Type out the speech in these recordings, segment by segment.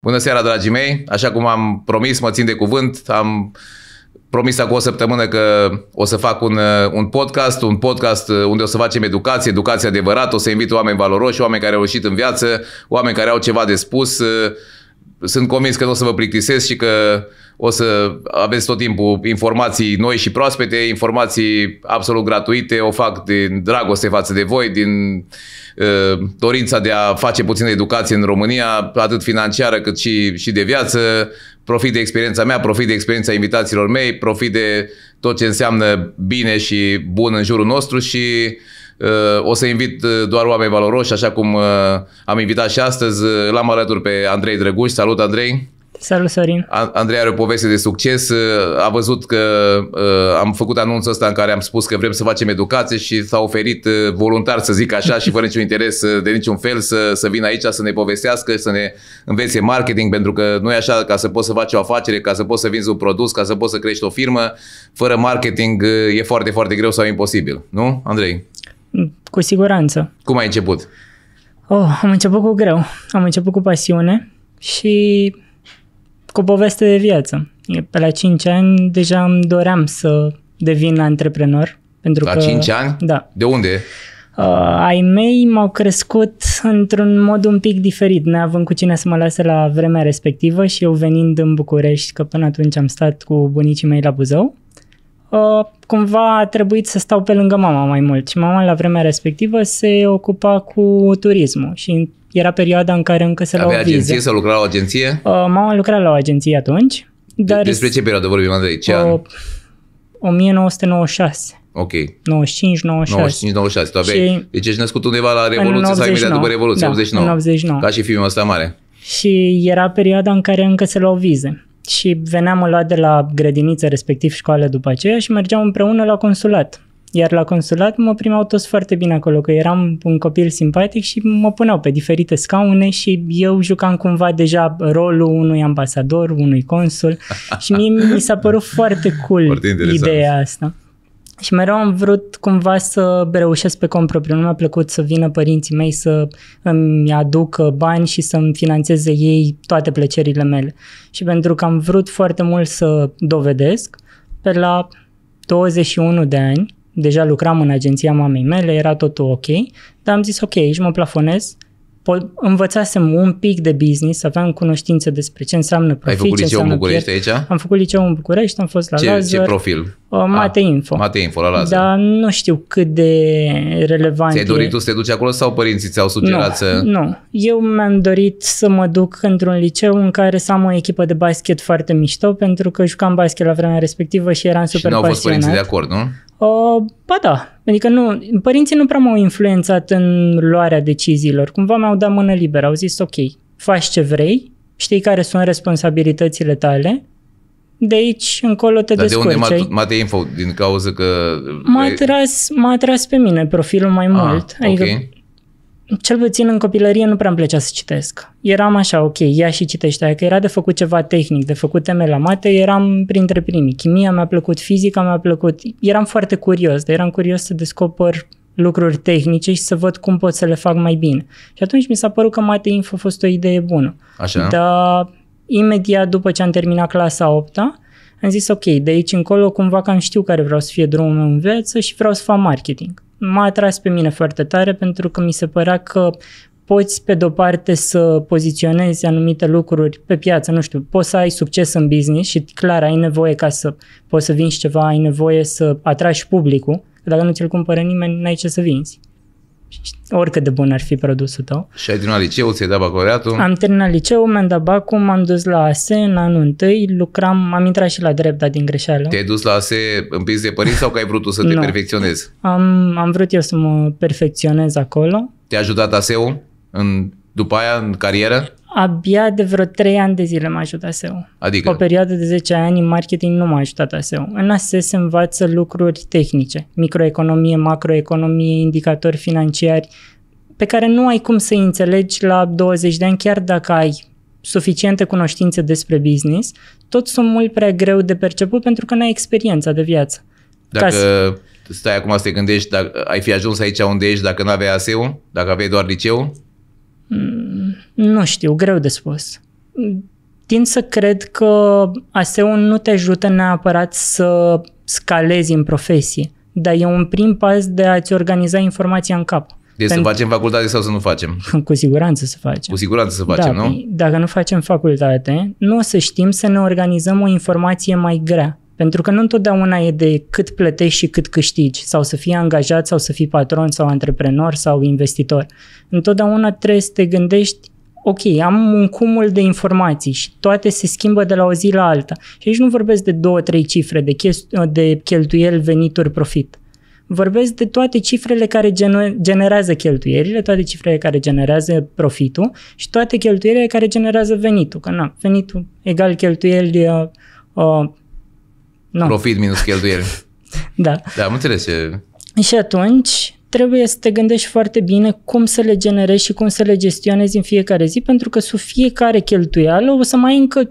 Bună seara, dragii mei! Așa cum am promis, mă țin de cuvânt, am promis acum o săptămână că o să fac un, un podcast, un podcast unde o să facem educație, educație adevărată, o să invit oameni valoroși, oameni care au reușit în viață, oameni care au ceva de spus. Sunt convins că nu o să vă plictisesc și că o să aveți tot timpul informații noi și proaspete, informații absolut gratuite, o fac din dragoste față de voi, din uh, dorința de a face puțină educație în România, atât financiară cât și, și de viață, profit de experiența mea, profit de experiența invitațiilor mei, profit de tot ce înseamnă bine și bun în jurul nostru și uh, o să invit doar oameni valoroși, așa cum uh, am invitat și astăzi. L-am alături pe Andrei Drăguș. Salut, Andrei! Salut, Sorin! Andrei are o poveste de succes. Uh, a văzut că uh, am făcut anunțul ăsta în care am spus că vrem să facem educație și s-a oferit uh, voluntar, să zic așa, și fără niciun interes de niciun fel să, să vină aici să ne povestească, să ne învețe marketing, pentru că nu e așa ca să poți să faci o afacere, ca să poți să vinzi un produs, ca să poți să crești o firmă. Fără marketing e foarte, foarte greu sau imposibil. Nu, Andrei? Cu siguranță. Cum ai început? Oh, am început cu greu. Am început cu pasiune și cu poveste de viață. Pe la 5 ani deja îmi doream să devin antreprenor. Pentru la că, 5 ani? Da. De unde? Uh, ai mei m-au crescut într-un mod un pic diferit, neavând cu cine să mă lase la vremea respectivă și eu venind în București, că până atunci am stat cu bunicii mei la Buzău, uh, cumva a trebuit să stau pe lângă mama mai mult și mama la vremea respectivă se ocupa cu turismul și era perioada în care încă se luau Avea agenție sau lucra la o agenție? Uh, mama lucra la o agenție atunci. Dar Despre ce perioadă vorbim, Andrei? Ce uh, an? 1996. Ok. 95, 96. 95-96. Tu aveai, și deci ești născut undeva la Revoluție sau imediat după Revoluție, da, 89. În 89. Ca și filmul ăsta mare. Și era perioada în care încă se luau vize. Și veneam la de la grădiniță, respectiv școală după aceea și mergeam împreună la consulat. Iar la consulat mă primeau toți foarte bine acolo, că eram un copil simpatic și mă puneau pe diferite scaune și eu jucam cumva deja rolul unui ambasador, unui consul și mie mi s-a părut foarte cool foarte ideea asta. Și mereu am vrut cumva să reușesc pe cont propriu. Nu mi-a plăcut să vină părinții mei să îmi aducă bani și să-mi financeze ei toate plăcerile mele. Și pentru că am vrut foarte mult să dovedesc, pe la 21 de ani, deja lucram în agenția mamei mele, era totul ok, dar am zis ok, aici mă plafonez, învățasem un pic de business, aveam cunoștințe despre ce înseamnă profit, Ai făcut liceu în București aici? Am făcut liceu în București, am fost la ce, Lazar. Ce profil? Uh, mate Info. Mate Info, la Lazar. Dar nu știu cât de relevant Ți-ai dorit tu să te duci acolo sau părinții ți-au sugerat nu, să... Nu, eu mi-am dorit să mă duc într-un liceu în care să am o echipă de basket foarte mișto, pentru că jucam basket la vremea respectivă și eram super și n-au fost pasionat. părinții de acord, nu? Uh, ba da, adică nu, părinții nu prea m-au influențat în luarea deciziilor, cumva mi-au dat mână liberă, au zis ok, faci ce vrei, știi care sunt responsabilitățile tale, de aici încolo te Dar descurci. de unde m-a Info? Din cauza că... M-a atras, m-a atras pe mine profilul mai Ah, mult. Adică, ok. Cel puțin în copilărie nu prea îmi plăcea să citesc. Eram așa, ok, ia și citește. Dacă era de făcut ceva tehnic, de făcut teme la mate, eram printre primii. Chimia mi-a plăcut, fizica mi-a plăcut. Eram foarte curios, dar eram curios să descoper lucruri tehnice și să văd cum pot să le fac mai bine. Și atunci mi s-a părut că Mate Info a fost o idee bună. Așa. Dar imediat după ce am terminat clasa 8 am zis ok, de aici încolo cumva cam știu care vreau să fie drumul meu în viață și vreau să fac marketing. M-a atras pe mine foarte tare pentru că mi se părea că poți pe de-o parte să poziționezi anumite lucruri pe piață, nu știu, poți să ai succes în business și clar ai nevoie ca să poți să vinzi ceva, ai nevoie să atragi publicul, că dacă nu ți-l cumpără nimeni, n-ai ce să vinzi. Oricât de bun ar fi produsul tău. Și ai terminat liceu, ți-ai dat bacalaureatul? Am terminat liceu, mi-am dat bacul, m-am dus la ASE în anul întâi, lucram, am intrat și la drept, dar din greșeală. Te-ai dus la ASE împins de părinți sau că ai vrut tu să te Nu. perfecționezi? Am, am vrut eu să mă perfecționez acolo. Te-a ajutat ASE-ul în, după aia în carieră? Abia de vreo 3 ani de zile m-a ajutat SEO. Adică? O perioadă de 10 ani în marketing nu m-a ajutat ASEO. În ASE se învață lucruri tehnice, microeconomie, macroeconomie, indicatori financiari, pe care nu ai cum să înțelegi la 20 de ani, chiar dacă ai suficiente cunoștințe despre business, tot sunt mult prea greu de perceput pentru că n-ai experiența de viață. Dacă Ca să- stai acum să te gândești, dacă ai fi ajuns aici unde ești dacă nu aveai ASE-ul? Dacă aveai doar liceu? Nu știu, greu de spus. tind să cred că ASEO nu te ajută neapărat să scalezi în profesie, dar e un prim pas de a-ți organiza informația în cap. Deci să facem facultate sau să nu facem? Cu siguranță să facem. Cu siguranță să facem, da, nu? Dacă nu facem facultate, nu o să știm să ne organizăm o informație mai grea. Pentru că nu întotdeauna e de cât plătești și cât câștigi, sau să fii angajat, sau să fii patron, sau antreprenor, sau investitor. Întotdeauna trebuie să te gândești ok, am un cumul de informații și toate se schimbă de la o zi la alta. Și aici nu vorbesc de două, trei cifre de, chest- de cheltuieli, venituri, profit. Vorbesc de toate cifrele care generează cheltuierile, toate cifrele care generează profitul și toate cheltuielile care generează venitul. Că na, venitul egal cheltuieli... Uh, uh, no. Profit minus cheltuieli. da. Da, am înțeles ce... Și atunci trebuie să te gândești foarte bine cum să le generezi și cum să le gestionezi în fiecare zi, pentru că sub fiecare cheltuială o să mai ai încă 5.000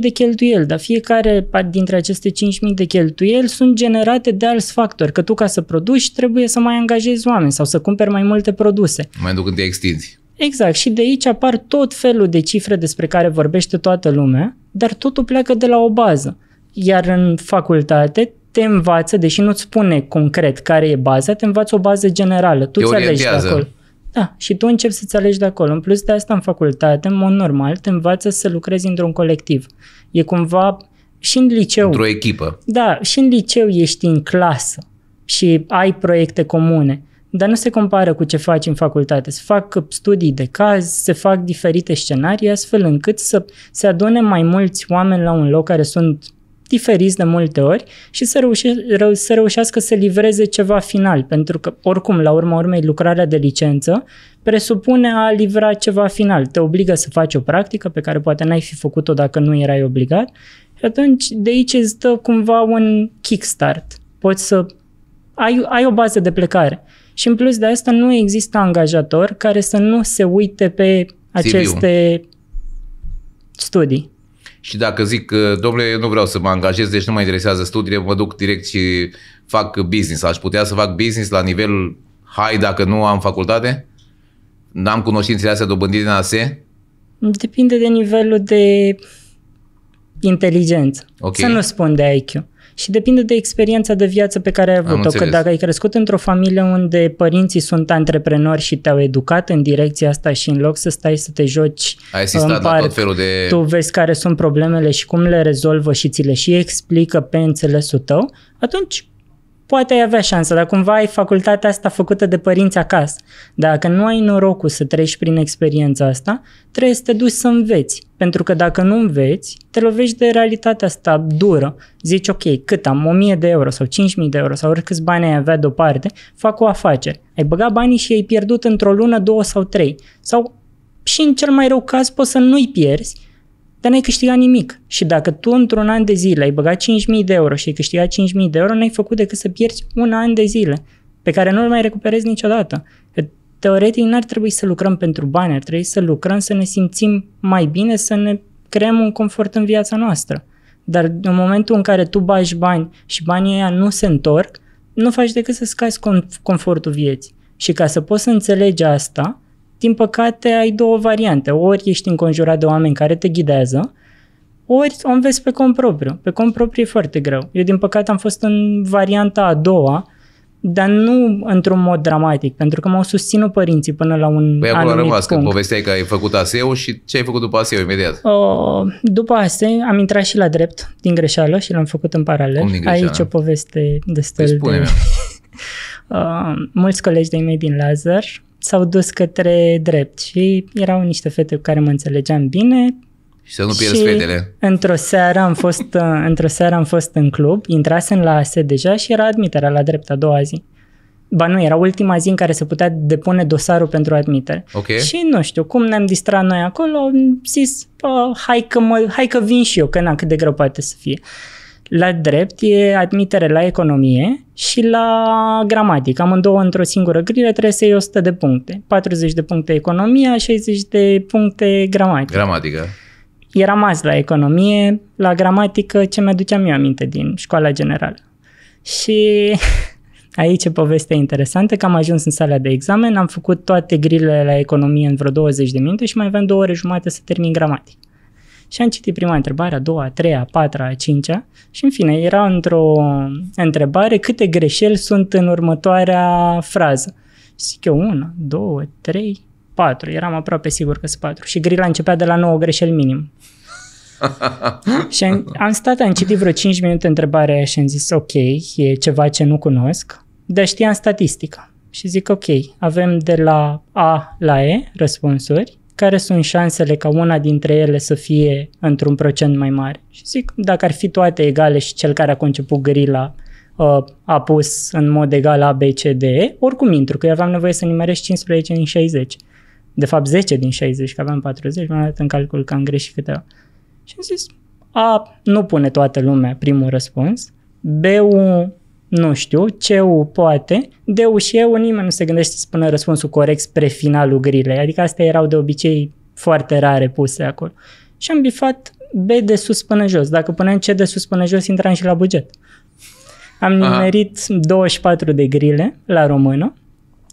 de cheltuieli, dar fiecare dintre aceste 5.000 de cheltuieli sunt generate de alți factori, că tu ca să produci trebuie să mai angajezi oameni sau să cumperi mai multe produse. Mai duc când te extinzi. Exact, și de aici apar tot felul de cifre despre care vorbește toată lumea, dar totul pleacă de la o bază. Iar în facultate te învață, deși nu-ți spune concret care e baza, te învață o bază generală. Tu ți alegi de acolo. Da, și tu începi să-ți alegi de acolo. În plus de asta, în facultate, în mod normal, te învață să lucrezi într-un colectiv. E cumva și în liceu. Într-o echipă. Da, și în liceu ești în clasă și ai proiecte comune. Dar nu se compară cu ce faci în facultate. Se fac studii de caz, se fac diferite scenarii, astfel încât să se adune mai mulți oameni la un loc care sunt diferiți de multe ori și să, reușe, reu, să reușească să livreze ceva final, pentru că oricum, la urma urmei, lucrarea de licență presupune a livra ceva final. Te obligă să faci o practică pe care poate n-ai fi făcut-o dacă nu erai obligat și atunci de aici îți dă cumva un kickstart. Poți să ai, ai o bază de plecare. Și în plus de asta nu există angajator care să nu se uite pe aceste CV-ul. studii. Și dacă zic, domnule, eu nu vreau să mă angajez, deci nu mă interesează studiile, mă duc direct și fac business. Aș putea să fac business la nivel high dacă nu am facultate? N-am cunoștințele astea dobândite în ASE? Depinde de nivelul de inteligență. Okay. Să nu spun de IQ și depinde de experiența de viață pe care ai avut-o. Că dacă ai crescut într-o familie unde părinții sunt antreprenori și te-au educat în direcția asta și în loc să stai să te joci ai asistat în parc, la tot felul de... tu vezi care sunt problemele și cum le rezolvă și ți le și explică pe înțelesul tău, atunci poate ai avea șansă, dar cumva ai facultatea asta făcută de părinți acasă. Dacă nu ai norocul să treci prin experiența asta, trebuie să te duci să înveți. Pentru că dacă nu înveți, te lovești de realitatea asta dură. Zici, ok, cât am? 1000 de euro sau 5000 de euro sau oricâți bani ai avea deoparte, fac o afacere. Ai băgat banii și ai pierdut într-o lună, două sau trei. Sau și în cel mai rău caz poți să nu-i pierzi, dar n-ai câștigat nimic. Și dacă tu într-un an de zile ai băgat 5.000 de euro și ai câștigat 5.000 de euro, n-ai făcut decât să pierzi un an de zile, pe care nu-l mai recuperezi niciodată. Teoretic n-ar trebui să lucrăm pentru bani, ar trebui să lucrăm să ne simțim mai bine, să ne creăm un confort în viața noastră. Dar în momentul în care tu bagi bani și banii ăia nu se întorc, nu faci decât să scazi confortul vieții. Și ca să poți să înțelegi asta, din păcate, ai două variante. Ori ești înconjurat de oameni care te ghidează, ori o înveți pe cont propriu. Pe cont propriu e foarte greu. Eu, din păcate, am fost în varianta a doua, dar nu într-un mod dramatic, pentru că m-au susținut părinții până la un păi acolo a rămas, punct. când povesteai că ai făcut ASEU și ce ai făcut după ASEU imediat? Uh, după ASE am intrat și la drept din greșeală și l-am făcut în paralel. Cum din greșeală? Aici o poveste destul păi de... uh, mulți colegi de mei din Lazar s-au dus către drept și erau niște fete cu care mă înțelegeam bine. Și să nu pierzi și fetele. într-o seară am fost, într-o seară am fost în club, intrasem la ASE deja și era admiterea la drept a doua zi. Ba nu, era ultima zi în care se putea depune dosarul pentru admitere. Okay. Și nu știu, cum ne-am distrat noi acolo, am zis, hai că, mă, hai că vin și eu, că n-am cât de greu poate să fie. La drept e admitere la economie și la gramatică. Amândouă într-o singură grilă trebuie să iei 100 de puncte. 40 de puncte economia, 60 de puncte gramatică. Gramatică. Eram azi la economie, la gramatică ce mi-aduceam eu aminte din școala generală. Și aici e povestea interesantă că am ajuns în sala de examen, am făcut toate grilele la economie în vreo 20 de minute și mai aveam două ore jumate să termin gramatică. Și am citit prima întrebare, a doua, a treia, a patra, a cincea și în fine era într-o întrebare câte greșeli sunt în următoarea frază. Și zic eu, una, două, trei, patru. Eram aproape sigur că sunt patru. Și grila începea de la 9 greșeli minim. și am, am stat, am citit vreo 5 minute întrebarea aia și am zis, ok, e ceva ce nu cunosc, dar știam statistica. Și zic, ok, avem de la A la E răspunsuri, care sunt șansele ca una dintre ele să fie într-un procent mai mare? Și zic, dacă ar fi toate egale și cel care a conceput grila uh, a pus în mod egal A, B, C, D, E, oricum intru, că eu aveam nevoie să nimeresc 15 din 60. De fapt 10 din 60, că aveam 40, mi-am dat în calcul că am greșit câteva. Și am zis, A, nu pune toată lumea primul răspuns, B-ul nu știu, C-ul poate, D-ul și eu nimeni nu se gândește să spună răspunsul corect spre finalul grilei, adică astea erau de obicei foarte rare puse acolo. Și am bifat B de sus până jos. Dacă puneam C de sus până jos, intram și la buget. Am nimerit Aha. 24 de grile la română.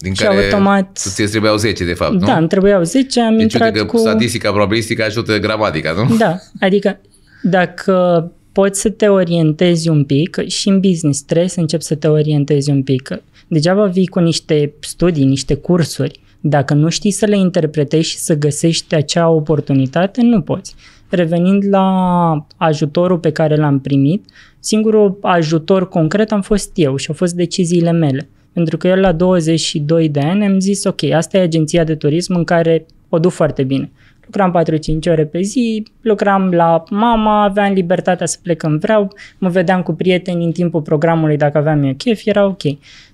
Din și care automat... ți trebuiau 10, de fapt, nu? Da, îmi trebuiau 10, am deci, intrat că cu... statistica, probabilistica ajută gramatica, nu? Da, adică dacă poți să te orientezi un pic și în business trebuie să începi să te orientezi un pic. Degeaba vii cu niște studii, niște cursuri, dacă nu știi să le interpretezi și să găsești acea oportunitate, nu poți. Revenind la ajutorul pe care l-am primit, singurul ajutor concret am fost eu și au fost deciziile mele. Pentru că eu la 22 de ani am zis, ok, asta e agenția de turism în care o duc foarte bine. Lucram 4-5 ore pe zi, lucram la mama, aveam libertatea să plec când vreau, mă vedeam cu prieteni în timpul programului dacă aveam eu chef, era ok.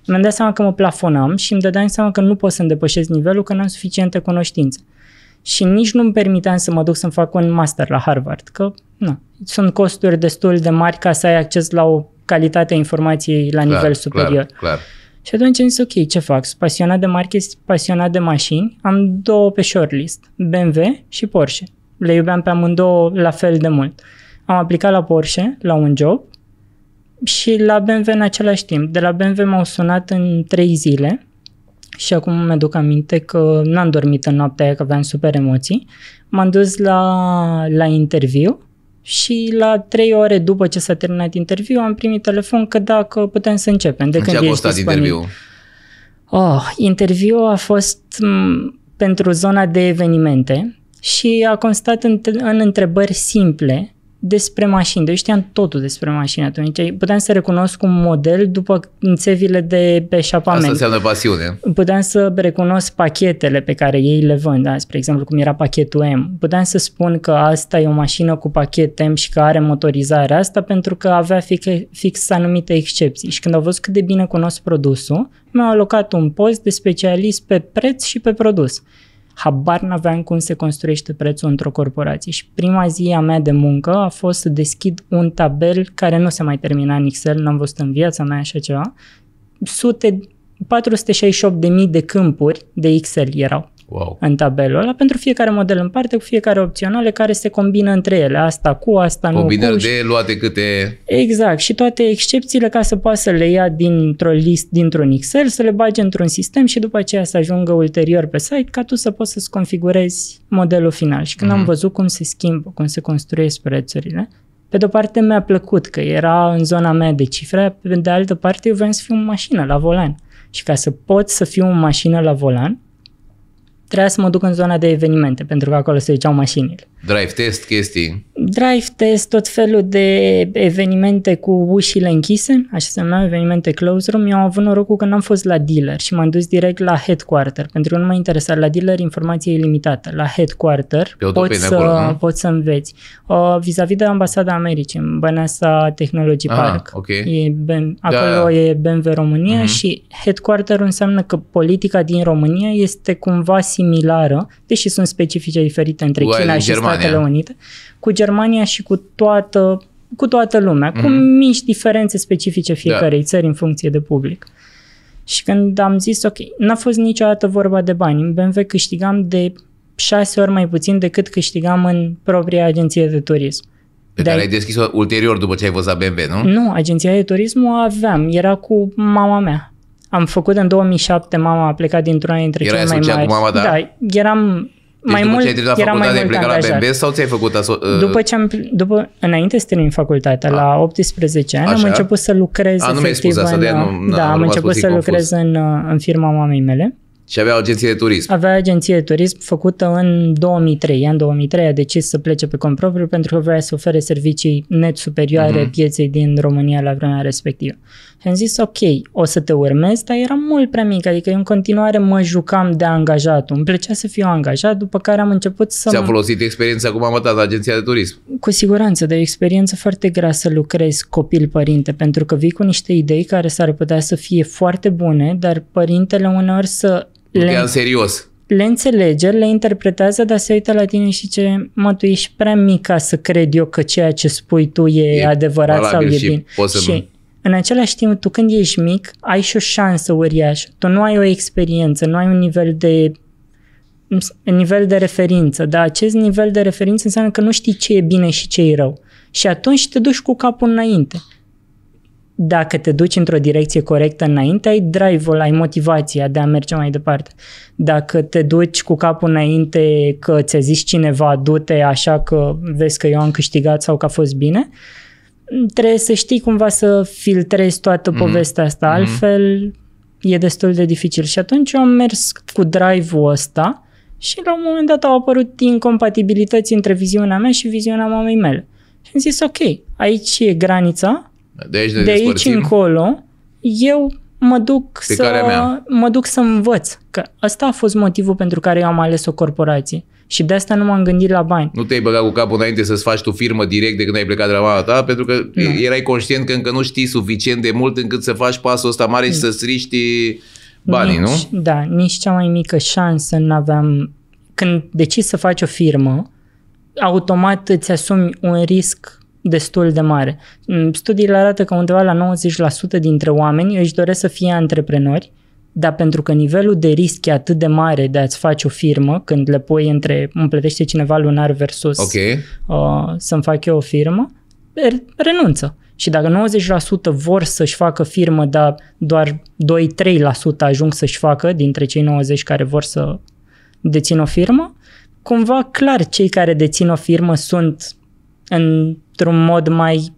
Mi-am dat seama că mă plafonam și îmi dădeam seama că nu pot să îndepășesc nivelul, că nu am suficiente cunoștințe. Și nici nu-mi permiteam să mă duc să-mi fac un master la Harvard, că nu, sunt costuri destul de mari ca să ai acces la o calitate a informației la clar, nivel superior. Clar, clar. Și atunci am zis, ok, ce fac? Sunt pasionat de marketing, pasionat de mașini. Am două pe shortlist, BMW și Porsche. Le iubeam pe amândouă la fel de mult. Am aplicat la Porsche, la un job, și la BMW în același timp. De la BMW m-au sunat în trei zile și acum mi-aduc aminte că n-am dormit în noaptea aia, că aveam super emoții. M-am dus la, la interviu și la trei ore după ce s-a terminat interviul am primit telefon că dacă putem să începem. De când ce a costat interviul? Oh, interviul a fost m- pentru zona de evenimente și a constat în, în întrebări simple despre mașini. Deci știam totul despre mașini atunci. Puteam să recunosc un model după țevile de eșapament. Asta înseamnă pasiune. Puteam să recunosc pachetele pe care ei le vând. Da? Spre exemplu, cum era pachetul M. Puteam să spun că asta e o mașină cu pachet M și că are motorizarea asta pentru că avea fix, fix anumite excepții. Și când au văzut cât de bine cunosc produsul, mi-au alocat un post de specialist pe preț și pe produs habar n-aveam cum se construiește prețul într-o corporație și prima zi a mea de muncă a fost să deschid un tabel care nu se mai termina în Excel, n-am văzut în viața mea așa ceva, sute, 468.000 de câmpuri de Excel erau wow. în tabelul ăla pentru fiecare model în parte, cu fiecare opționale care se combină între ele. Asta cu, asta nu Combinări cu. de luate câte... Exact. Și toate excepțiile ca să poată să le ia dintr-o list, dintr-un Excel, să le bage într-un sistem și după aceea să ajungă ulterior pe site ca tu să poți să-ți configurezi modelul final. Și când mm-hmm. am mhm. văzut cum se schimbă, cum se construiesc prețurile, pe de o parte mi-a plăcut că era în zona mea de cifre, pe de altă parte eu vreau să fiu o mașină la volan. Și ca să pot să fiu o mașină la volan, trebuia să mă duc în zona de evenimente, pentru că acolo se duceau mașinile. Drive test, chestii? Drive test, tot felul de evenimente cu ușile închise, așa se numeau evenimente close room. Eu am avut norocul că n-am fost la dealer și m-am dus direct la headquarter, pentru că nu mă interesa la dealer informație ilimitată. La headquarter poți să, acolo, poți să înveți. Uh, vis-a-vis de ambasada Americii, în Băneasa Technology ah, Park. Okay. E ben, acolo da. e BMW România uh-huh. și headquarter înseamnă că politica din România este cumva similară, deși sunt specifice diferite între Uai, China și Germania. Statele Unite, cu Germania și cu toată, cu toată lumea, mm-hmm. cu mhm. mici diferențe specifice fiecarei da. țări în funcție de public. Și când am zis, ok, n-a fost niciodată vorba de bani. În BMW câștigam de șase ori mai puțin decât câștigam în propria agenție de turism. Pe de care ai deschis-o ulterior după ce ai văzut BMW, nu? Nu, agenția de turism o aveam, era cu mama mea. Am făcut în 2007, mama a plecat dintr-una dintre Era cele mai mari. cu mama, da? Da, eram Deci mai după mult, ce ai terminat era mai facultatea, ai mult plecat la angajat. BMB sau ți-ai făcut aso- uh, După ce am, după, înainte să termin facultatea, la 18 ani, am Așa. început să lucrez A, nu mi-ai efectiv spus asta, în, de-aia nu- n- da, am am rămas început puțin să confuz. lucrez în, uh, în firma mamei mele. Și avea o agenție de turism. Avea agenție de turism făcută în 2003. Ea în 2003 a decis să plece pe cont propriu pentru că vrea să ofere servicii net superioare Mhm. pieței din România la vremea respectivă. Și am zis, ok, o să te urmez, dar eram mult prea mic, adică eu în continuare mă jucam de angajat. Îmi plăcea să fiu angajat, după care am început să... Ți-a folosit experiența cu mama ta la agenția de turism. Cu siguranță, de o experiență foarte grea să lucrezi copil-părinte, pentru că vii cu niște idei care s-ar putea să fie foarte bune, dar părintele uneori să Nu te ia le, în serios. le înțelege, le interpretează, dar se uită la tine și ce mă, tu ești prea mic ca să cred eu că ceea ce spui tu e, E adevărat sau valabil e și bine. poți să nu- și în același timp, tu când ești mic, ai și o șansă uriașă. Tu nu ai o experiență, nu ai un nivel de un nivel de referință, dar acest nivel de referință înseamnă că nu știi ce e bine și ce e rău. Și atunci te duci cu capul înainte. Dacă te duci într-o direcție corectă înainte, ai drive-ul, ai motivația de a merge mai departe. Dacă te duci cu capul înainte că ți-a zis cineva, du-te așa că vezi că eu am câștigat sau că a fost bine, trebuie să știi cumva să filtrezi toată Mhm. povestea asta, altfel e destul de dificil. Și atunci eu am mers cu drive-ul ăsta și la un moment dat au apărut incompatibilități între viziunea mea și viziunea mamei mele. Și am zis, ok, aici e granița, De aici ne de aici despărțim. încolo, eu mă duc, Pe să, calea mea. mă duc să învăț. Că ăsta a fost motivul pentru care eu am ales o corporație. Și de asta nu m-am gândit la bani. Nu te-ai băgat cu capul înainte să-ți faci tu firmă direct de când ai plecat de la mama ta, pentru că Nu. erai conștient că încă nu știi suficient de mult încât să faci pasul ăsta mare și să-ți riști banii, nici, nu? Da, nici cea mai mică șansă nu aveam. Când decizi să faci o firmă, automat îți asumi un risc destul de mare. Mm, Studiile arată că undeva la 90% dintre oameni își doresc să fie antreprenori, dar pentru că nivelul de risc e atât de mare de a-ți face o firmă, când le pui între îmi plătește cineva lunar versus Ok. uh, să-mi fac eu o firmă, re- renunță. Și dacă 90% vor să-și facă firmă, dar doar 2-3% ajung să-și facă dintre cei 90 care vor să dețină o firmă, cumva clar cei care dețin o firmă sunt într-un mod mai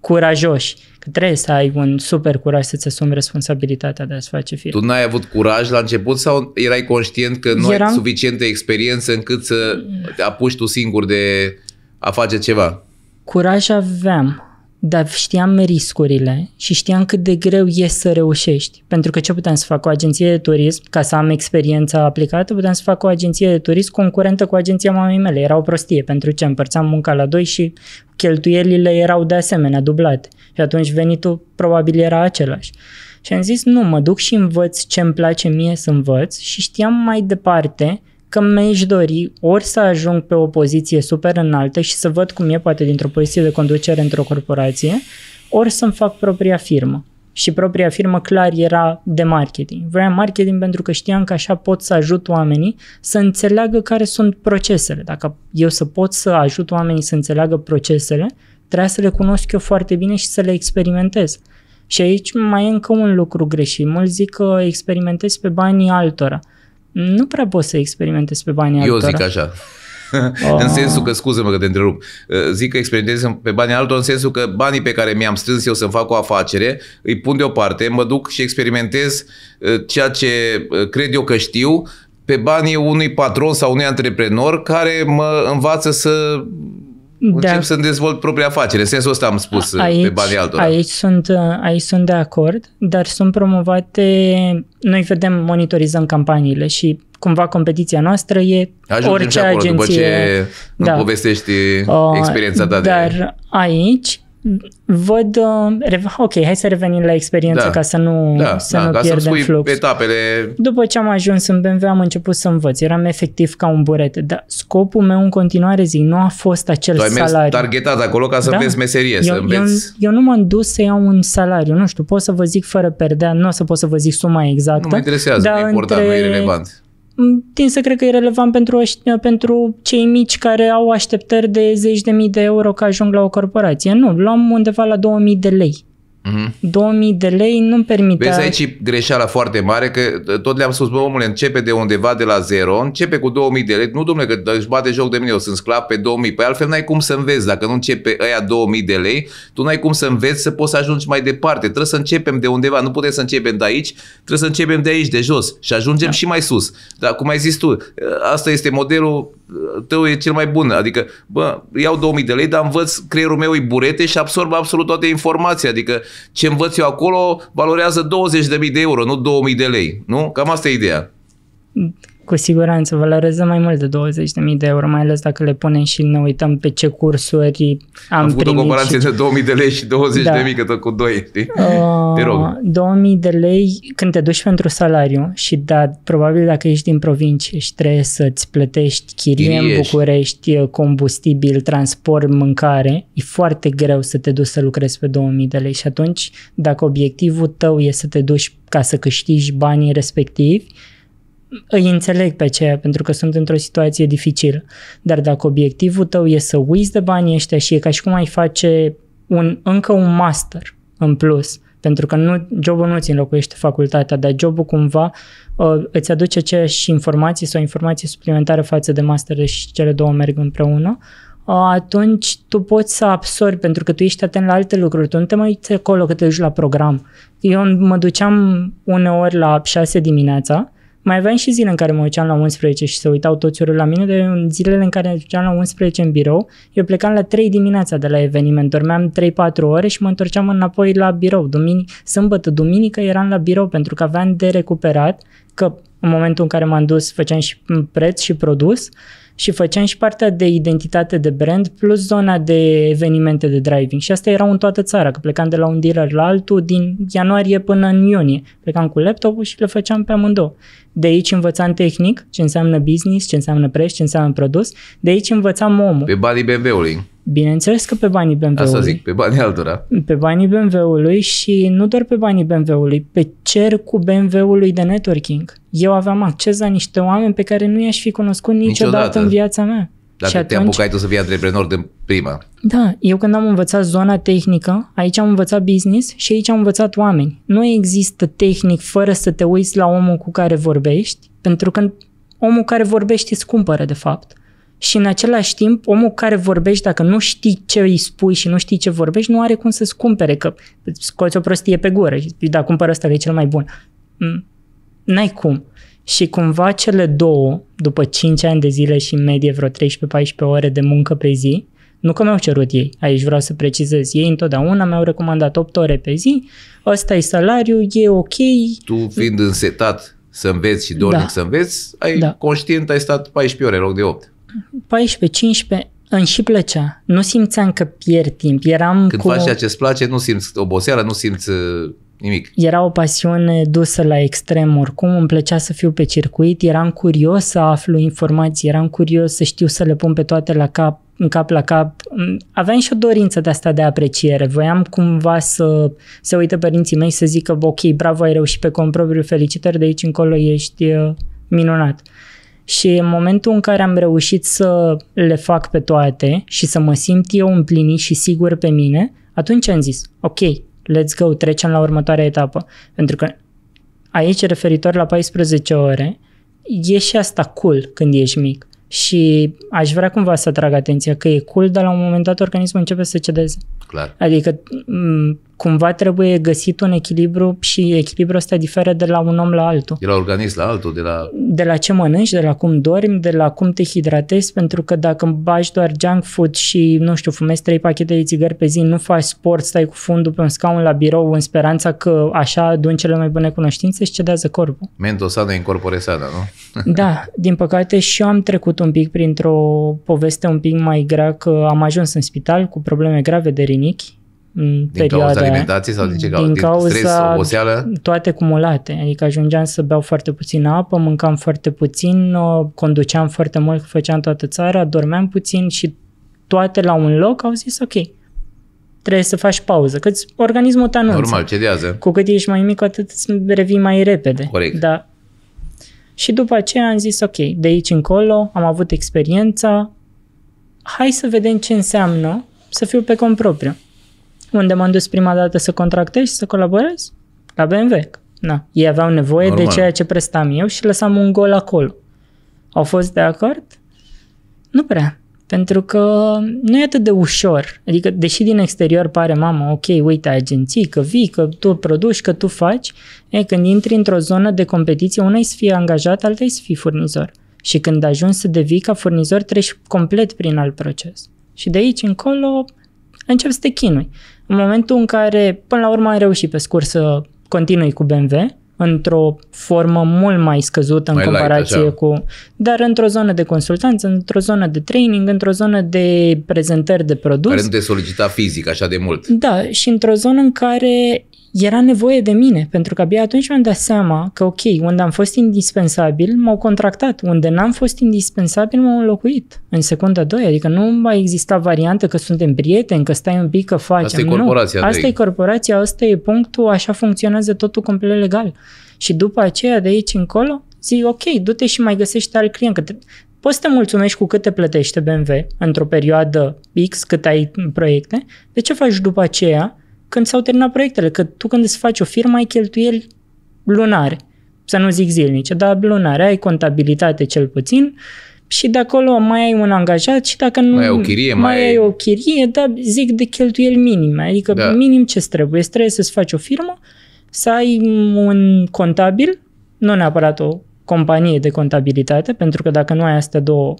curajoși. Că trebuie să ai un super curaj să-ți asumi responsabilitatea de a-ți face firmă. Tu n-ai avut curaj la început sau erai conștient că nu Eram- ai suficientă experiență încât să te apuci tu singur de a face ceva? Curaj aveam, dar știam riscurile și știam cât de greu e să reușești. Pentru că ce puteam să fac? O agenție de turism, ca să am experiența aplicată, puteam să fac o agenție de turism concurentă cu agenția mamei mele. Era o prostie. Pentru ce? Împărțeam munca la doi și cheltuielile erau de asemenea dublate. Și atunci venitul probabil era același. Și am zis, nu, mă duc și învăț ce îmi place mie să învăț și știam mai departe că mi-aș dori ori să ajung pe o poziție super înaltă și să văd cum e poate dintr-o poziție de conducere într-o corporație, ori să-mi fac propria firmă. Și propria firmă clar era de marketing. Vreau marketing pentru că știam că așa pot să ajut oamenii să înțeleagă care sunt procesele. Dacă eu să pot să ajut oamenii să înțeleagă procesele, trebuie să le cunosc eu foarte bine și să le experimentez. Și aici mai e încă un lucru greșit. Mulți zic că experimentezi pe banii altora. Nu prea poți să experimentezi pe banii Eu altora. zic așa. în sensul că, scuză-mă că te întrerup, Uh, zic că experimentez pe banii altor în sensul că banii pe care mi-am strâns eu să-mi fac o afacere, îi pun deoparte, mă duc și experimentez uh, ceea ce uh, cred eu că știu pe banii unui patron sau unui antreprenor care mă învață să încep să-mi dezvolt propria afacere. În sensul ăsta am spus uh, pe banii altora. Aici sunt, uh, aici sunt de acord, dar sunt promovate, noi vedem, monitorizăm campaniile și cumva competiția noastră e Ajungem orice și acolo agenție. după ce Da. îmi povestești Uh, experiența ta de... Dar aici văd, uh, rev- ok, hai să revenim la experiență Da. ca să nu, da, să da, nu ca să-mi pierdem spui flux. etapele După ce am ajuns în BMW am început să învăț. Eram efectiv ca un burete. Dar scopul meu în continuare, zic, nu a fost acel Tu ai mers salariu. targetat acolo ca să Da. înveți meserie, să eu, eu, înveți... eu nu m-am dus să iau un salariu. Nu știu, pot să vă zic fără perdea, nu o să pot să vă zic suma exactă. Nu mă interesează, dar nu e important, nu e relevant. Tin să cred că e relevant pentru, ăștia- pentru cei mici care au așteptări de zeci de mii de euro că ajung la o corporație. Nu, luam undeva la 2000 de lei Mhm. 2000 de lei nu-mi permitea... Vezi aici greșeala foarte mare, că tot le-am spus, bă, omule, începe de undeva de la zero, începe cu 2000 de lei, nu domnule, că își bate joc de mine, eu sunt sclav pe 2000, păi altfel n-ai cum să înveți, dacă nu începe ăia 2000 de lei, tu n-ai cum să înveți să poți să ajungi mai departe, trebuie să începem de undeva, nu putem să începem de aici, trebuie să începem de aici, de jos. Și ajungem da. și mai sus. Dar cum ai zis tu, asta este modelul tău e cel mai bun, adică, bă, iau 2000 de lei, dar învăț, creierul meu e burete și absorb absolut toate informații, adică ce învăț eu acolo valorează 20.000 de euro, nu 2000 de lei, nu? Cam asta e ideea. Cu siguranță valorează mai mult de 20.000 de euro, mai ales dacă le punem și ne uităm pe ce cursuri am, Am făcut o primit comparație și... de 2000 de lei și 20 Da. de mii, că tot cu 2, știi? Uh, Te rog. 2000 de lei când te duci pentru salariu și da, probabil dacă ești din provincie și trebuie să-ți plătești chirie în Chiriești. București, combustibil, transport, mâncare, e foarte greu să te duci să lucrezi pe 2000 de lei și atunci dacă obiectivul tău e să te duci ca să câștigi banii respectivi, îi înțeleg pe aceea pentru că sunt într-o situație dificilă. Dar dacă obiectivul tău e să uiți de banii ăștia și e ca și cum ai face un, încă un master în plus, pentru că nu, jobul nu ți înlocuiește facultatea, dar jobul cumva uh, îți aduce aceeași informații sau informații suplimentare față de master și cele două merg împreună, uh, atunci tu poți să absorbi, pentru că tu ești atent la alte lucruri, tu nu te mai uiți acolo că te duci la program. Eu mă duceam uneori la 6 dimineața, mai aveam și zile în care mă duceam la 11 și se uitau toți orele la mine, de în zilele în care ne duceam la 11 în birou, eu plecam la 3 dimineața de la eveniment, dormeam 3-4 ore și mă întorceam înapoi la birou. Dumini, sâmbătă, duminică eram la birou pentru că aveam de recuperat, că în momentul în care m-am dus făceam și preț și produs și făceam și partea de identitate de brand plus zona de evenimente de driving. Și asta era în toată țara, că plecam de la un dealer la altul din ianuarie până în iunie. Plecam cu laptopul și le făceam pe amândouă. De aici învățam tehnic ce înseamnă business, ce înseamnă preț, ce înseamnă produs. De aici învățam omul. Pe banii BMW-ului. Bineînțeles că pe banii BMW-ului. Asta zic, pe banii altora. Pe banii BMW-ului și nu doar pe banii BMW-ului, pe cercul BMW-ului de networking. Eu aveam acces la niște oameni pe care nu i-aș fi cunoscut niciodată, Niciodată. în viața mea. Dacă și te apucai tu să fii antreprenor de prima. Da, eu când am învățat zona tehnică, aici am învățat business și aici am învățat oameni. Nu există tehnic fără să te uiți la omul cu care vorbești, pentru că omul care vorbește îți cumpără, de fapt. Și în același timp, omul care vorbești, dacă nu știi ce îi spui și nu știi ce vorbești, nu are cum să-ți cumpere, că scoți o prostie pe gură și zici, da, cumpără ăsta, că e cel mai bun. Mm, N-ai cum. Și cumva cele două, după 5 ani de zile și în medie vreo 13-14 ore de muncă pe zi, nu că mi-au cerut ei, aici vreau să precizez, ei întotdeauna mi-au recomandat 8 ore pe zi, ăsta e salariul, e ok, Tu fiind însetat să înveți și dornic Da. să înveți, ai Da. conștient, ai stat 14 ore în loc de 8. 14-15, îmi și plăcea. Nu simțeam că pierd timp. Eram Când cu... faci ceea ce-ți place, nu simți oboseală, nu simți uh, nimic. Era o pasiune dusă la extrem oricum, îmi plăcea să fiu pe circuit, eram curios să aflu informații, eram curios să știu să le pun pe toate la cap, în cap la cap. Aveam și o dorință de asta de apreciere. Voiam cumva să se uite părinții mei să zică, ok, bravo, ai reușit pe cont propriu, felicitări, de aici încolo ești uh, minunat. Și în momentul în care am reușit să le fac pe toate și să mă simt eu împlinit și sigur pe mine, atunci am zis, ok, let's go, trecem la următoarea etapă. Pentru că aici, referitor la 14 ore, e și asta cool când ești mic. Și aș vrea cumva să atrag atenția că e cool, dar la un moment dat organismul începe să cedeze. Clar. Adică m, cumva trebuie găsit un echilibru și echilibrul ăsta diferă de la un om la altul. De la organism la altul, de la... De la ce mănânci, de la cum dormi, de la cum te hidratezi, pentru că dacă bagi doar junk food și, nu știu, fumezi trei pachete de țigări pe zi, nu faci sport, stai cu fundul pe un scaun la birou în speranța că așa adun cele mai bune cunoștințe și cedează corpul. Mento sana in corpore sana, nu? Da, din păcate și eu am trecut un pic printr-o poveste un pic mai grea că am ajuns în spital cu probleme grave de rinichi în Din perioada cauza aia. alimentației sau din ce cauza? Din Din cauza stres, oboseală? toate cumulate. Adică ajungeam să beau foarte puțină apă, mâncam foarte puțin, uh, conduceam foarte mult, că făceam toată țara, dormeam puțin și toate la un loc au zis ok, trebuie să faci pauză, că organismul te anunță. Normal, cedează. Cu cât ești mai mic, cu atât îți revii mai repede. Corect. Da. Și după aceea am zis, ok, de aici încolo am avut experiența, hai să vedem ce înseamnă să fiu pe cont propriu. Unde m-am dus prima dată să contractez și să colaborez? La BMW. Na, ei aveau nevoie Normal. de ceea ce prestam eu și lăsam un gol acolo. Au fost de acord? Nu prea. Pentru că nu e atât de ușor. Adică, deși din exterior pare, mamă, ok, uite, agenții, că vii, că tu produci, că tu faci, e, când intri într-o zonă de competiție, una e să fii angajat, alta e să fii furnizor. Și când ajungi să devii ca furnizor, treci complet prin alt proces. Și de aici încolo începi să te chinui. În momentul în care, până la urmă, ai reușit pe scurt să continui cu BMW, într-o formă mult mai scăzută Mai în light, comparație așa. cu... Dar într-o zonă de consultanță, într-o zonă de training, într-o zonă de prezentări de produs. Care nu te solicita fizic așa de mult. Da, și într-o zonă în care era nevoie de mine, pentru că abia atunci mi-am dat seama că, ok, unde am fost indispensabil, m-au contractat. Unde n-am fost indispensabil, m-au înlocuit în secunda 2. Adică nu mai exista variantă că suntem prieteni, că stai un pic, că facem. Asta e nu. corporația, Asta Andrei. e corporația, asta e punctul, așa funcționează totul complet legal. Și după aceea, de aici încolo, zic, ok, du-te și mai găsești alt client. Că te, poți să te mulțumești cu cât te plătește BMW într-o perioadă X, cât ai proiecte. De ce faci după aceea când s-au terminat proiectele? Că tu când îți faci o firmă ai cheltuieli lunare, să nu zic zilnice, dar lunare, ai contabilitate cel puțin și de acolo mai ai un angajat și dacă nu Mai ai o chirie, mai, mai ai ai- o chirie, dar zic de cheltuieli minime, adică Da. da. minim ce trebuie, îți trebuie să-ți faci o firmă, să ai un contabil, nu neapărat o companie de contabilitate, pentru că dacă nu ai astea două,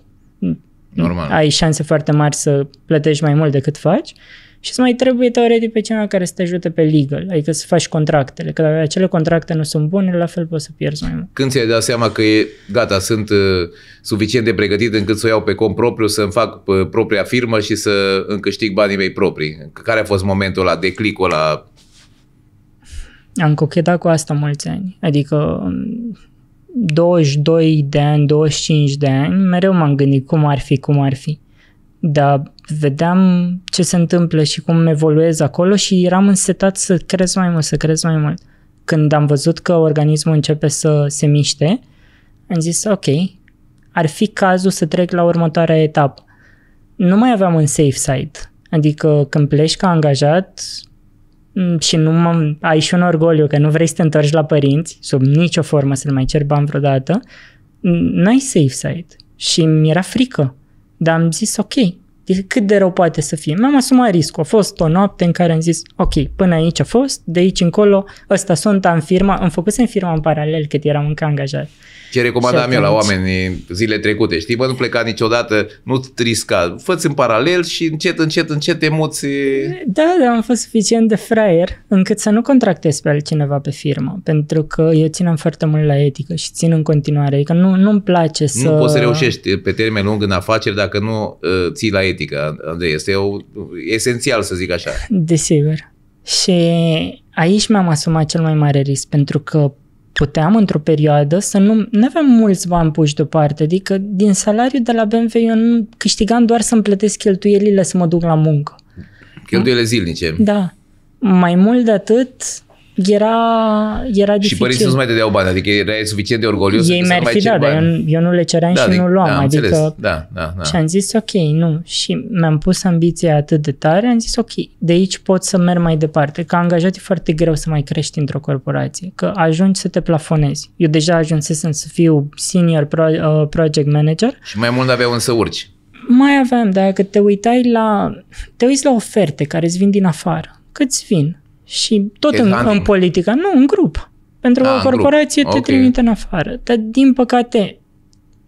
Normal. ai șanse foarte mari să plătești mai mult decât faci și îți mai trebuie teoretic pe cineva care să te ajute pe legal, adică să faci contractele, că dacă acele contracte nu sunt bune, la fel poți să pierzi mai mult. Când ți-ai dat seama că e, gata, sunt uh, suficient de pregătit încât să o iau pe cont propriu, să-mi fac uh, propria firmă și să îmi câștig banii mei proprii? Care a fost momentul ăla, declicul ăla? Am cochetat cu asta mulți ani, adică mm, 22 de ani, 25 de ani, mereu m-am gândit cum ar fi, cum ar fi. Dar vedeam ce se întâmplă și cum evoluez acolo și eram însetat să cresc mai mult, să cresc mai mult. Când am văzut că organismul începe să se miște, am zis, ok, ar fi cazul să trec la următoarea etapă. Nu mai aveam un safe side. Adică când pleci ca angajat mm, și nu mă, ai și un orgoliu că nu vrei să te întorci la părinți, sub nicio formă să le mai cer bani vreodată, n- n-ai safe side. Și mi-era frică. Dar am zis, ok, de cât de rău poate să fie. Mi-am asumat riscul. A fost o noapte în care am zis, ok, până aici a fost, de aici încolo, ăsta sunt, am firma, am făcut în firma în paralel cât eram încă angajat. Ce recomandam Și eu la atunci- oameni zile trecute, știi, bă, nu pleca niciodată, nu risca, fă în paralel și încet, încet, încet te muți. Da, dar am fost suficient de fraier încât să nu contractez pe altcineva pe firmă, pentru că eu ținem foarte mult la etică și țin în continuare, adică nu, nu-mi place să... Nu poți să reușești pe termen lung în afaceri dacă nu uh, ții la etică, Andrei. Este o, esențial să zic așa. Desigur. Și aici mi-am asumat cel mai mare risc, pentru că puteam într-o perioadă să nu... Nu aveam mulți bani puși deoparte, adică din salariu de la BMW eu nu câștigam doar să-mi plătesc cheltuielile să mă duc la muncă. Cheltuiele zilnice. Da. Mai mult de atât, era, era Și dificil. părinții nu mai dădeau bani, adică erai suficient de orgolios Ei să mi-ar nu mai fi ceri dat, dar bani. eu, eu nu le ceream și adică- nu luam. da, am adică înțeles. Da, da, da. Și am zis ok, nu. Și mi-am pus ambiția atât de tare, am zis ok, de aici pot să merg mai departe. Ca angajat e foarte greu să mai crești într-o corporație, că ajungi să te plafonezi. Eu deja ajunsesem să fiu senior pro, uh, project manager, Și mai mult aveau însă urci. mai aveam, dacă te uitai la, te uiți la oferte care îți vin din afară, câți vin? Și tot în, Headhunting. în politica, nu, în grup. Pentru că Ah, o în grup. corporație te Ok. trimite în afară. Dar, din păcate,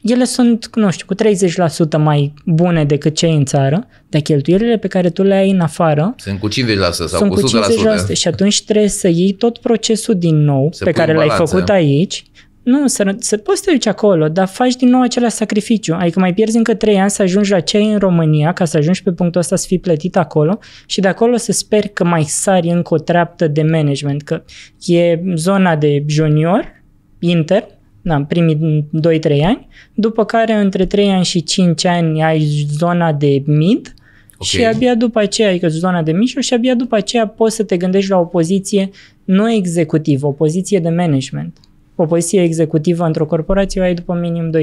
ele sunt, nu știu, cu 30% mai bune decât cei în țară, dar cheltuielile pe care tu le ai în afară Sunt cu 50% sau sunt cu cu 100%. 50% și atunci trebuie să iei tot procesul din nou Să pe pui care în l-ai balanță. făcut aici. Nu, să, să poți să te duci acolo, dar faci din nou același sacrificiu. Adică mai pierzi încă 3 ani să ajungi la ce ai în România, ca să ajungi pe punctul ăsta să fii plătit acolo și de acolo să speri că mai sari încă o treaptă de management, că e zona de junior, inter, da, primii 2-3 ani, după care între 3 ani și 5 ani ai zona de mid, Ok. și abia după aceea, adică zona de mijloc, și abia după aceea poți să te gândești la o poziție nu executivă, o poziție de management. O poziție executivă într-o corporație o ai după minim 12-13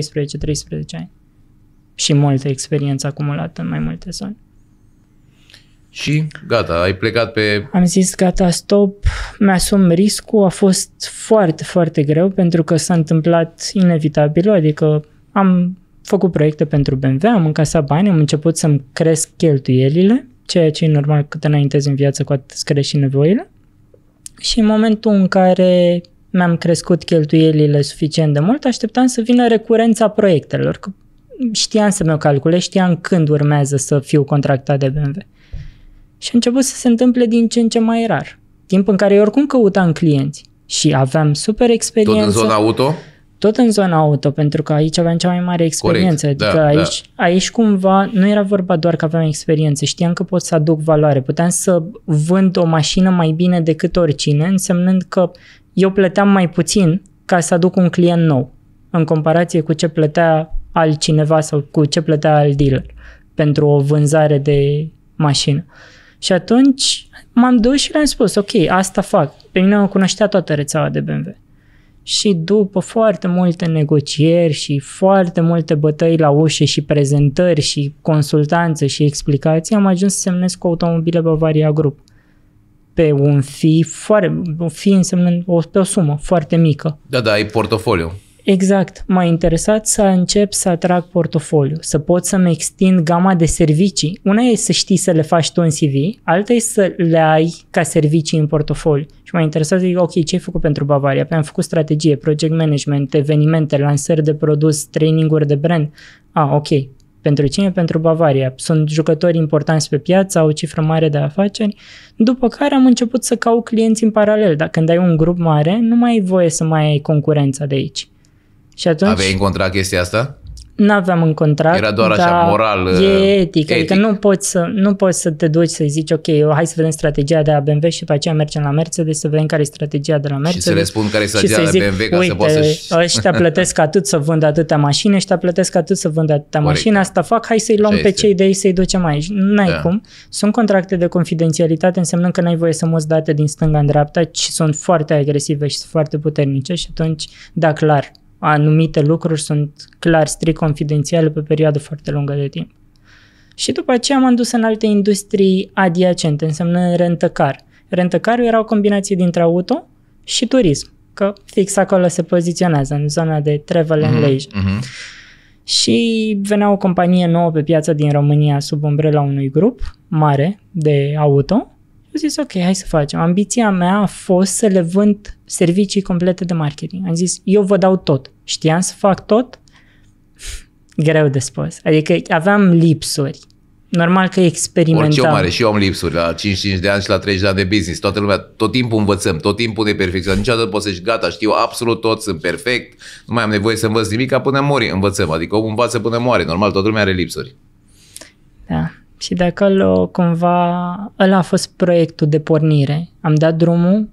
ani. Și multă experiență acumulată în mai multe zone. Și gata, ai plecat pe... Am zis gata, stop, mi-asum riscul, a fost foarte, foarte greu pentru că s-a întâmplat inevitabil, adică am făcut proiecte pentru BMW, am încasat bani, am început să-mi cresc cheltuielile, ceea ce e normal cât înaintezi în viață, cu atât îți crești și nevoile. Și în momentul în care mi-am crescut cheltuielile suficient de mult, așteptam să vină recurența proiectelor. Că știam să mi-o calcule, știam când urmează să fiu contractat de BMW. Și a început să se întâmple din ce în ce mai rar. Timp în care eu oricum căutam clienți și aveam super experiență. Tot în zona auto? Tot în zona auto, pentru că aici aveam cea mai mare experiență. Corect. Adică Da, aici, aici cumva nu era vorba doar că aveam experiență, știam că pot să aduc valoare. Puteam să vând o mașină mai bine decât oricine, însemnând că eu plăteam mai puțin ca să aduc un client nou, în comparație cu ce plătea altcineva sau cu ce plătea alt dealer pentru o vânzare de mașină. Și atunci m-am dus și le-am spus, ok, asta fac. Pe mine mă cunoștea toată rețeaua de BMW. Și după foarte multe negocieri și foarte multe bătăi la ușe și prezentări și consultanță și explicații, am ajuns să semnez cu automobile Bavaria Group pe un fi foarte, un fi însemnând o, pe o sumă foarte mică. Da, da, ai portofoliu. Exact. M-a interesat să încep să atrag portofoliu, să pot să-mi extind gama de servicii. Una e să știi să le faci tu în CV, alta e să le ai ca servicii în portofoliu. Și m-a interesat să zic, ok, ce ai făcut pentru Bavaria? Păi am făcut strategie, project management, evenimente, lansări de produs, traininguri de brand. Ah, ok. Pentru cine? Pentru Bavaria. Sunt jucători importanți pe piață, au o cifră mare de afaceri, după care am început să caut clienți în paralel. Dar când ai un grup mare, nu mai ai voie să mai ai concurența de aici. Și atunci Aveai în contract chestia asta? Nu aveam în contract. Era doar așa, dar moral, E uh, etic, etic. adică nu poți, să, nu poți să te duci să zici, ok, hai să vedem strategia de la BMW și după aceea mergem la Mercedes să vedem care e strategia de la Mercedes. Și să le spun care e și strategia să-i de zic, BMW ca să uite, poată să-și... ăștia plătesc atât să vând atâtea mașini, ăștia plătesc atât să vând atâtea Corect. mașini, asta fac, hai să-i luăm Așa pe este. cei de ei să-i ducem aici. N-ai Da. cum. Sunt contracte de confidențialitate, însemnând că n-ai voie să muți date din stânga în dreapta, ci sunt foarte agresive și sunt foarte puternice și atunci, da, clar, anumite lucruri sunt clar strict confidențiale pe perioadă foarte lungă de timp. Și după aceea m-am dus în alte industrii adiacente, însemnând rentăcar. Rentăcarul era o combinație dintre auto și turism, că fix acolo se poziționează, în zona de travel and leisure. Mhm. Și venea o companie nouă pe piața din România sub umbrela unui grup mare de auto. Și am zis, ok, hai să facem. Ambiția mea a fost să le vând servicii complete de marketing. Am zis, eu vă dau tot. Știam să fac tot? Greu de spus. Adică aveam lipsuri. Normal că experimentam. Orice om are și eu am lipsuri la 55 de ani și la 30 de ani de business. Toată lumea, tot timpul învățăm, tot timpul ne perfecționăm. Niciodată nu poți să zici, gata, știu absolut tot, sunt perfect, nu mai am nevoie să învăț nimic, ca până mori învățăm. Adică omul învață până moare. Normal, toată lumea are lipsuri. Da. Și de acolo, cumva, ăla a fost proiectul de pornire. Am dat drumul,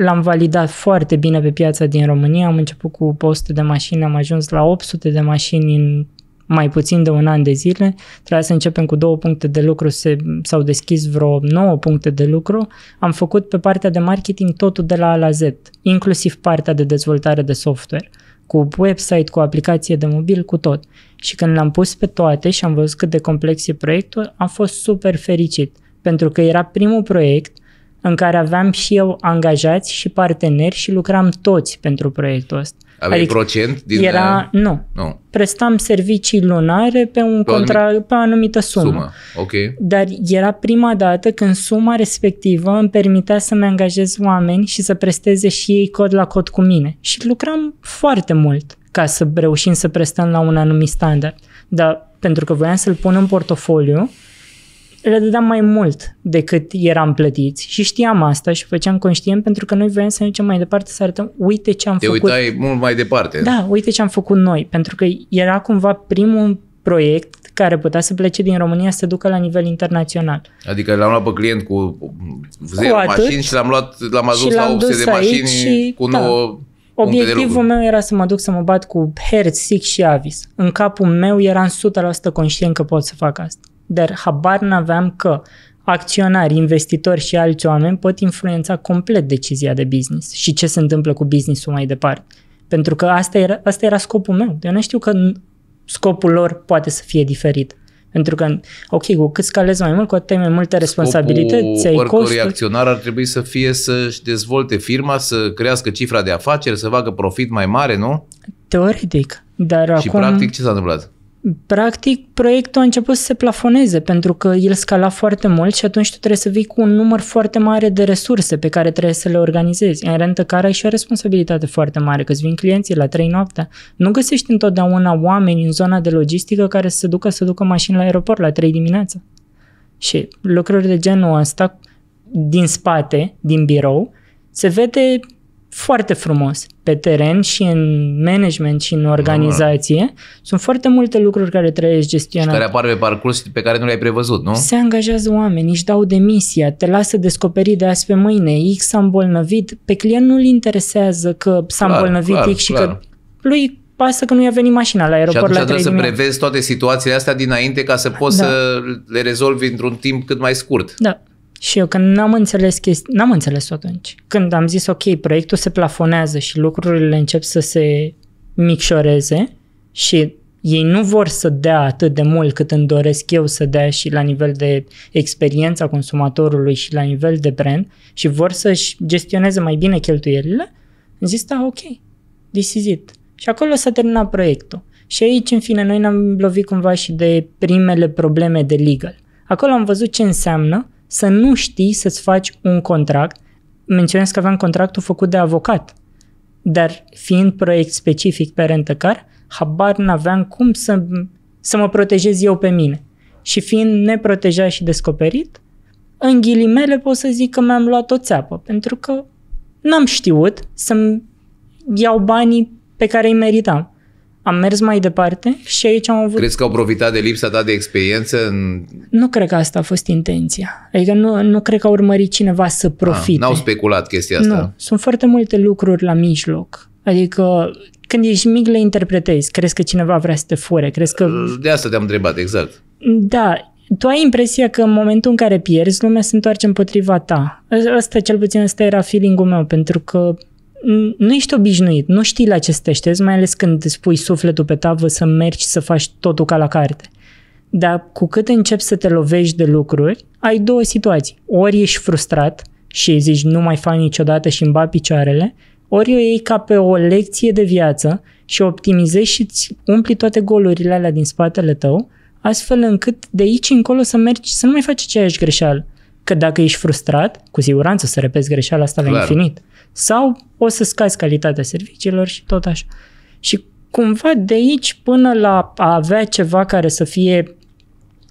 l-am validat foarte bine pe piața din România, am început cu 100 de mașini, am ajuns la 800 de mașini în mai puțin de un an de zile. Trebuia să începem cu două puncte de lucru, se, s-au deschis vreo 9 puncte de lucru. Am făcut pe partea de marketing totul de la A la Z, inclusiv partea de dezvoltare de software cu website, cu aplicație de mobil, cu tot. Și când l-am pus pe toate și am văzut cât de complex e proiectul, am fost super fericit. Pentru că era primul proiect în care aveam și eu angajați și parteneri și lucram toți pentru proiectul ăsta. Aveai adică procent din... Era, nu, Nu, prestam servicii lunare pe, un Pe o contra, pe o anumită sumă. sumă. Ok. Dar era prima dată când suma respectivă îmi permitea să-mi angajez oameni și să presteze și ei cod la cod cu mine. Și lucram foarte mult ca să reușim să prestăm la un anumit standard. Dar pentru că voiam să-l pun în portofoliu, le dădeam mai mult decât eram plătiți și știam asta și făceam conștient pentru că noi voiam să ne ducem mai departe să arătăm uite ce am Te făcut. uitai mult mai departe. Da, uite ce am făcut noi, pentru că era cumva primul proiect care putea să plece din România să se ducă la nivel internațional. Adică l-am luat pe client cu zero atât. mașini și l-am luat, l-am adus Și la l-am 800 dus de aici mașini și- cu da. 9 puncte de Obiectivul lucru. meu era să mă duc să mă bat cu Hertz, Six și Avis. În capul meu eram 100% conștient că pot să fac asta. Dar habar n-aveam că acționari, investitori și alți oameni pot influența complet decizia de business și ce se întâmplă cu business-ul mai departe. Pentru că asta era, asta era scopul meu. Eu nu știu că n- scopul lor poate să fie diferit. Pentru că, ok, cu cât scalezi mai mult, cu atât ai mai multe responsabilități, ai oricărui costuri. acționar ar trebui să fie să-și dezvolte firma, să crească cifra de afaceri, să facă profit mai mare, nu? Teoretic. Dar Și acum, practic ce s-a întâmplat? Practic, proiectul a început să se plafoneze pentru că el scala foarte mult și atunci tu trebuie să vii cu un număr foarte mare de resurse pe care trebuie să le organizezi. În rentă care ai și o responsabilitate foarte mare, că îți vin clienții la 3 noaptea. Nu găsești întotdeauna oameni în zona de logistică care să se ducă să ducă mașini la aeroport la 3 dimineața. Și lucruri de genul ăsta din spate, din birou, se vede foarte frumos pe teren și în management și în organizație. Sunt foarte multe lucruri care trebuie gestionate. Care apar pe parcurs și pe care nu le-ai prevăzut, nu? Se angajează oameni, își dau demisia, te lasă descoperit de azi pe mâine, X s-a îmbolnăvit, pe client nu-l interesează că s-a Clar, îmbolnăvit clar, X și clar. că lui pasă că nu i-a venit mașina la Și aeroport atunci la 3 trebuie să dimineața. prevezi toate situațiile astea dinainte ca să poți Da. să le rezolvi într-un timp cât mai scurt. Da. Și eu când n-am înțeles chesti- n-am înțeles-o atunci. Când am zis, ok, proiectul se plafonează și lucrurile încep să se micșoreze și ei nu vor să dea atât de mult cât îmi doresc eu să dea și la nivel de experiența consumatorului și la nivel de brand și vor să-și gestioneze mai bine cheltuielile, am zis, da, ok, this is it. Și acolo s-a terminat proiectul. Și aici, în fine, noi ne-am lovit cumva și de primele probleme de legal. Acolo am văzut ce înseamnă să nu știi să-ți faci un contract. Menționez că aveam contractul făcut de avocat, dar fiind proiect specific pe rentăcar, habar n-aveam cum să, să mă protejez eu pe mine. Și fiind neprotejat și descoperit, în ghilimele pot să zic că mi-am luat o țeapă, pentru că n-am știut să-mi iau banii pe care îi meritam. Am mers mai departe și aici am avut... Crezi că au profitat de lipsa ta de experiență? În... Nu cred că asta a fost intenția. Adică nu, nu cred că a urmărit cineva să profite. Ah, n-au speculat chestia asta. Nu, sunt foarte multe lucruri la mijloc. Adică când ești mic le interpretezi. Crezi că cineva vrea să te fure, crezi că... De asta te-am întrebat, exact. Da, tu ai impresia că în momentul în care pierzi, lumea se întoarce împotriva ta. Asta, cel puțin, asta era feeling-ul meu, pentru că n- nu ești obișnuit, nu știi la ce să te aștepți, mai ales când îți pui sufletul pe tavă să mergi să faci totul ca la carte. Dar cu cât începi să te lovești de lucruri, ai două situații. Ori ești frustrat și zici nu mai fac niciodată și îmi bat picioarele, ori o iei ca pe o lecție de viață și optimizezi și îți umpli toate golurile alea din spatele tău, astfel încât de aici încolo să mergi, să nu mai faci aceeași greșeală. Că dacă ești frustrat, cu siguranță să repezi greșeala asta Clar. la infinit. Sau o să scazi calitatea serviciilor și tot așa. Și cumva de aici până la a avea ceva care să fie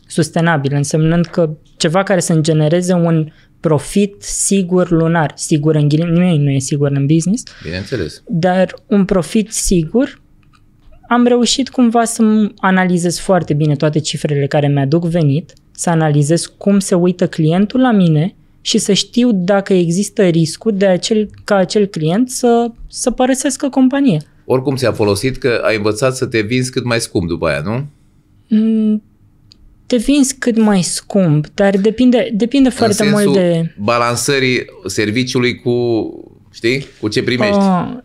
sustenabil, însemnând că ceva care să-mi genereze un profit sigur lunar. Sigur în ghilim, nimeni nu e sigur în business, Bineînțeles. dar un profit sigur, am reușit cumva să analizez foarte bine toate cifrele care mi-aduc venit, să analizez cum se uită clientul la mine și să știu dacă există riscul de acel, ca acel client să, să părăsească compania. Oricum ți-a folosit că ai învățat să te vinzi cât mai scump după aia, nu? Mm, Te vinzi cât mai scump, dar depinde, depinde foarte în mult sensul de... balansării serviciului cu, știi, cu ce primești. Uh,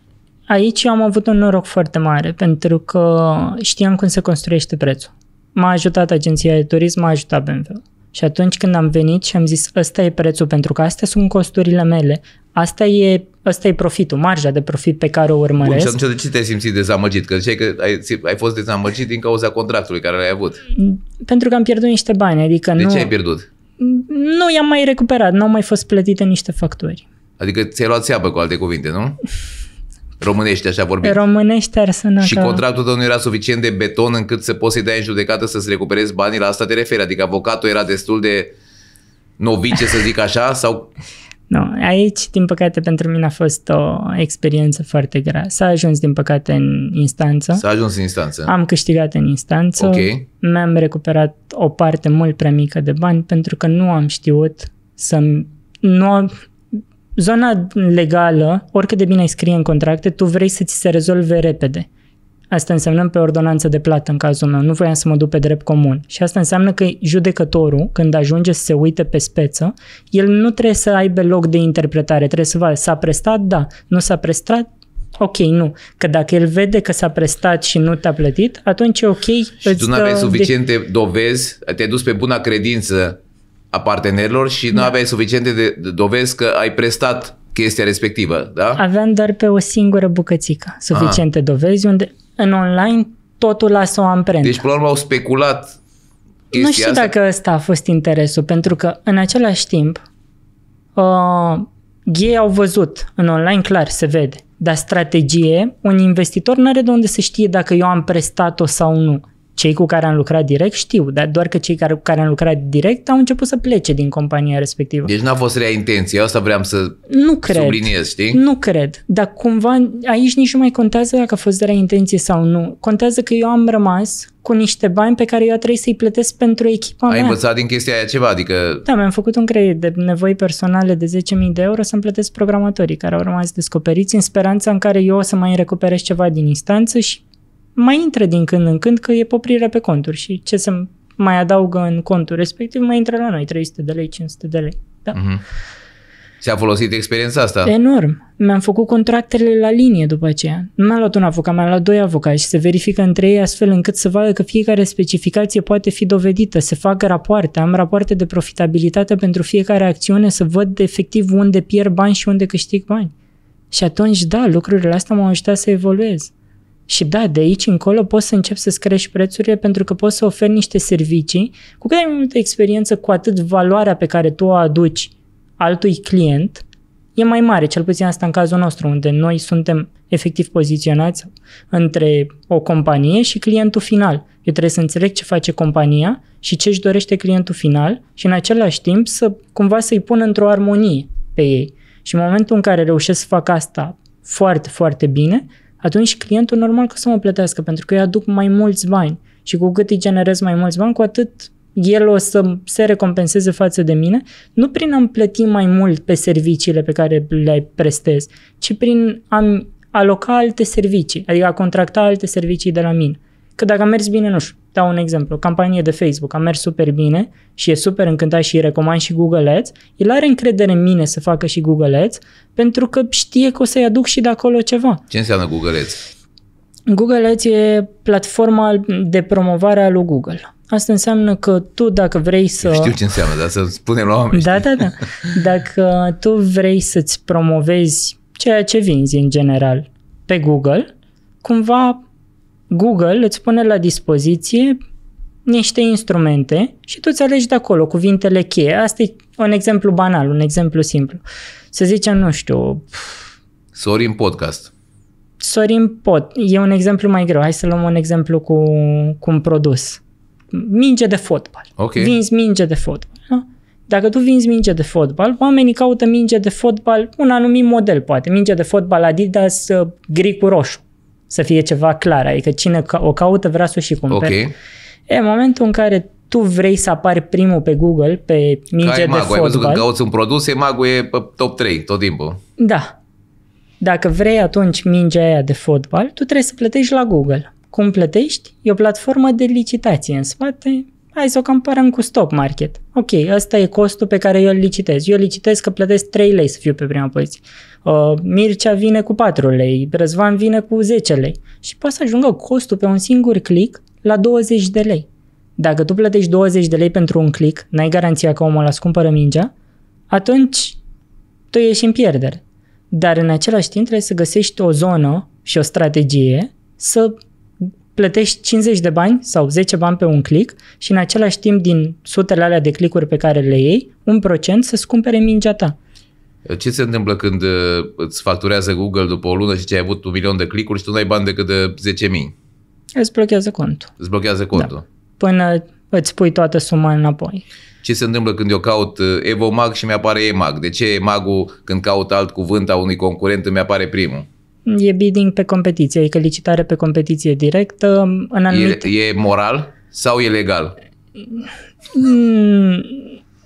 aici eu am avut un noroc foarte mare, pentru că știam cum se construiește prețul. M-a ajutat agenția de turism, m-a ajutat BMW. Și atunci când am venit și am zis, ăsta e prețul, pentru că astea sunt costurile mele, asta e, asta e profitul, marja de profit pe care o Bun, și urmăresc. atunci de ce te-ai simțit dezamăgit? Că ziceai că ai, ai fost dezamăgit din cauza contractului care l-ai avut. Pentru că am pierdut niște bani, adică De nu, ce ai pierdut? nu i-am mai recuperat, nu au mai fost plătite niște facturi. Adică ți-ai luat țeapă cu alte cuvinte, nu? Românești, așa vorbim. Românește ar suna Și ca... contractul tău nu era suficient de beton încât să poți să-i dai în judecată să-ți recuperezi banii, la asta te referi. Adică avocatul era destul de novice, să zic așa, sau Nu, aici, din păcate, pentru mine a fost o experiență foarte grea. S-a ajuns, din păcate, în instanță. s-a ajuns în instanță. Am câștigat în instanță. Ok. Mi-am recuperat o parte mult prea mică de bani pentru că nu am știut să... Nu am, zona legală, oricât de bine ai scrie în contracte, tu vrei să ți se rezolve repede. Asta înseamnă pe ordonanță de plată în cazul meu. Nu voiam să mă duc pe drept comun. Și asta înseamnă că judecătorul, când ajunge să se uite pe speță, el nu trebuie să aibă loc de interpretare. Trebuie să vadă, s-a prestat? Da. Nu s-a prestat? ok, nu. Că dacă el vede că s-a prestat și nu te-a plătit, atunci e ok. Și tu nu aveai suficiente de... dovezi, te-ai dus pe buna credință a partenerilor și nu da. aveai suficiente de dovezi că ai prestat chestia respectivă, da? Aveam doar pe o singură bucățică suficiente Aha. dovezi, unde în online totul lasă o amprentă. Deci, până la urmă, au speculat Nu știu asta? dacă ăsta a fost interesul, pentru că în același timp uh, ei au văzut în online, clar, se vede, dar strategie, un investitor nu are de unde să știe dacă eu am prestat-o sau nu. Cei cu care am lucrat direct știu, dar doar că cei care, cu care am lucrat direct au început să plece din compania respectivă. Deci n-a fost rea intenție, asta vreau să nu cred. subliniez, știi? Nu cred, dar cumva aici nici nu mai contează dacă a fost rea intenție sau nu. Contează că eu am rămas cu niște bani pe care eu a trebuit să-i plătesc pentru echipa Ai mea. învățat din chestia aia ceva, adică... Da, mi-am făcut un credit de nevoi personale de 10.000 de euro să-mi plătesc programatorii care au rămas descoperiți în speranța în care eu o să mai recuperez ceva din instanță și mai intră din când în când că e poprire pe conturi și ce se mai adaugă în contul respectiv mai intră la noi, 300 de lei, 500 de lei. Da? Mm-hmm. Ți-a folosit experiența asta? Enorm. Mi-am făcut contractele la linie după aceea. Nu mi-a luat un avocat, mi-a luat doi avocați și se verifică între ei astfel încât să vadă că fiecare specificație poate fi dovedită, se fac rapoarte, am rapoarte de profitabilitate pentru fiecare acțiune, să văd efectiv unde pierd bani și unde câștig bani. Și atunci, da, lucrurile astea m-au ajutat să evoluez. Și da, de aici încolo poți să începi să-ți crești prețurile pentru că poți să oferi niște servicii. Cu cât ai mai multă experiență, cu atât valoarea pe care tu o aduci altui client e mai mare, cel puțin asta în cazul nostru, unde noi suntem efectiv poziționați între o companie și clientul final. Eu trebuie să înțeleg ce face compania și ce își dorește clientul final și în același timp să cumva să-i pun într-o armonie pe ei. Și în momentul în care reușesc să fac asta foarte, foarte bine, atunci clientul normal că să mă plătească, pentru că eu aduc mai mulți bani și cu cât îi generez mai mulți bani, cu atât el o să se recompenseze față de mine, nu prin a-mi plăti mai mult pe serviciile pe care le prestez, ci prin a aloca alte servicii, adică a contracta alte servicii de la mine. Că dacă a mers bine, nu știu, dau un exemplu, o campanie de Facebook a mers super bine și e super încântat și îi recomand și Google Ads, el are încredere în mine să facă și Google Ads pentru că știe că o să-i aduc și de acolo ceva. Ce înseamnă Google Ads? Google Ads e platforma de promovare a lui Google. Asta înseamnă că tu dacă vrei să... Știu ce înseamnă, dar să spunem la oameni. Da, da, da. Dacă tu vrei să-ți promovezi ceea ce vinzi în general pe Google, cumva Google îți pune la dispoziție niște instrumente și tu îți alegi de acolo cuvintele cheie. Asta e un exemplu banal, un exemplu simplu. Să zicem, nu știu... Sorin Podcast. Sorin Pot. E un exemplu mai greu. Hai să luăm un exemplu cu, cu un produs. Minge de fotbal. Okay. Vinzi minge de fotbal. Da? Dacă tu vinzi minge de fotbal, oamenii caută minge de fotbal, un anumit model poate. Minge de fotbal Adidas gri cu roșu. Să fie ceva clar. Adică cine o caută vrea să o și cumpere. Okay. E, în momentul în care tu vrei să apari primul pe Google, pe minge Ca de Emago, fotbal. Ai văzut când cauți un produs, Emago e pe top 3 tot timpul. Da. Dacă vrei atunci mingea aia de fotbal, tu trebuie să plătești la Google. Cum plătești? E o platformă de licitație în spate. Hai să o comparăm cu stock market. Ok, ăsta e costul pe care eu îl licitez. Eu licitez că plătesc 3 lei să fiu pe prima poziție. Uh, Mircea vine cu 4 lei, Răzvan vine cu 10 lei. Și poate să ajungă costul pe un singur click la 20 de lei. Dacă tu plătești 20 de lei pentru un click, n-ai garanția că omul ăla îți cumpără mingea, atunci tu ești în pierdere. Dar în același timp trebuie să găsești o zonă și o strategie să plătești 50 de bani sau 10 bani pe un click și în același timp din sutele alea de clicuri pe care le iei, un procent să-ți cumpere mingea ta. Ce se întâmplă când uh, îți facturează Google după o lună și ce ai avut un milion de clicuri și tu nu ai bani decât de 10.000? Îți blochează contul. Îți blochează contul. Da. Până îți pui toată suma înapoi. Ce se întâmplă când eu caut uh, Evomag și mi-apare EMAG? De ce EMAG-ul când caut alt cuvânt a unui concurent îmi apare primul? E bidding pe competiție, adică licitare pe competiție directă. În anumite... e, e moral sau e legal? Mm,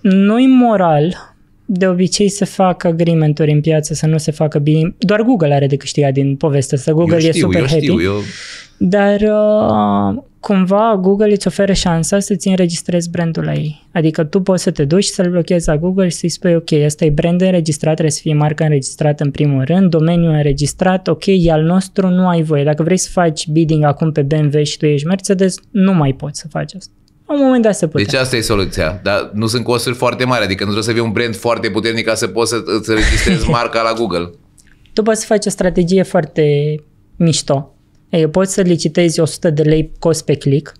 nu-i moral. De obicei se fac agreement-uri în piață să nu se facă bine. Doar Google are de câștigat din povestea asta. Google eu știu, e super eu happy. Știu, eu... Dar uh, cumva Google îți oferă șansa să-ți înregistrezi brandul la ei. Adică tu poți să te duci să-l blochezi la Google și să-i spui ok, ăsta e brand înregistrat, trebuie să fie marca înregistrată în primul rând, domeniul înregistrat, ok, e al nostru, nu ai voie. Dacă vrei să faci bidding acum pe BMW și tu ești Mercedes, nu mai poți să faci asta. La un moment dat se putea. Deci asta e soluția. Dar nu sunt costuri foarte mari, adică nu trebuie să fie un brand foarte puternic ca să poți să îți registrezi marca la Google. Tu poți să faci o strategie foarte mișto. Ei, poți să licitezi 100 de lei cost pe click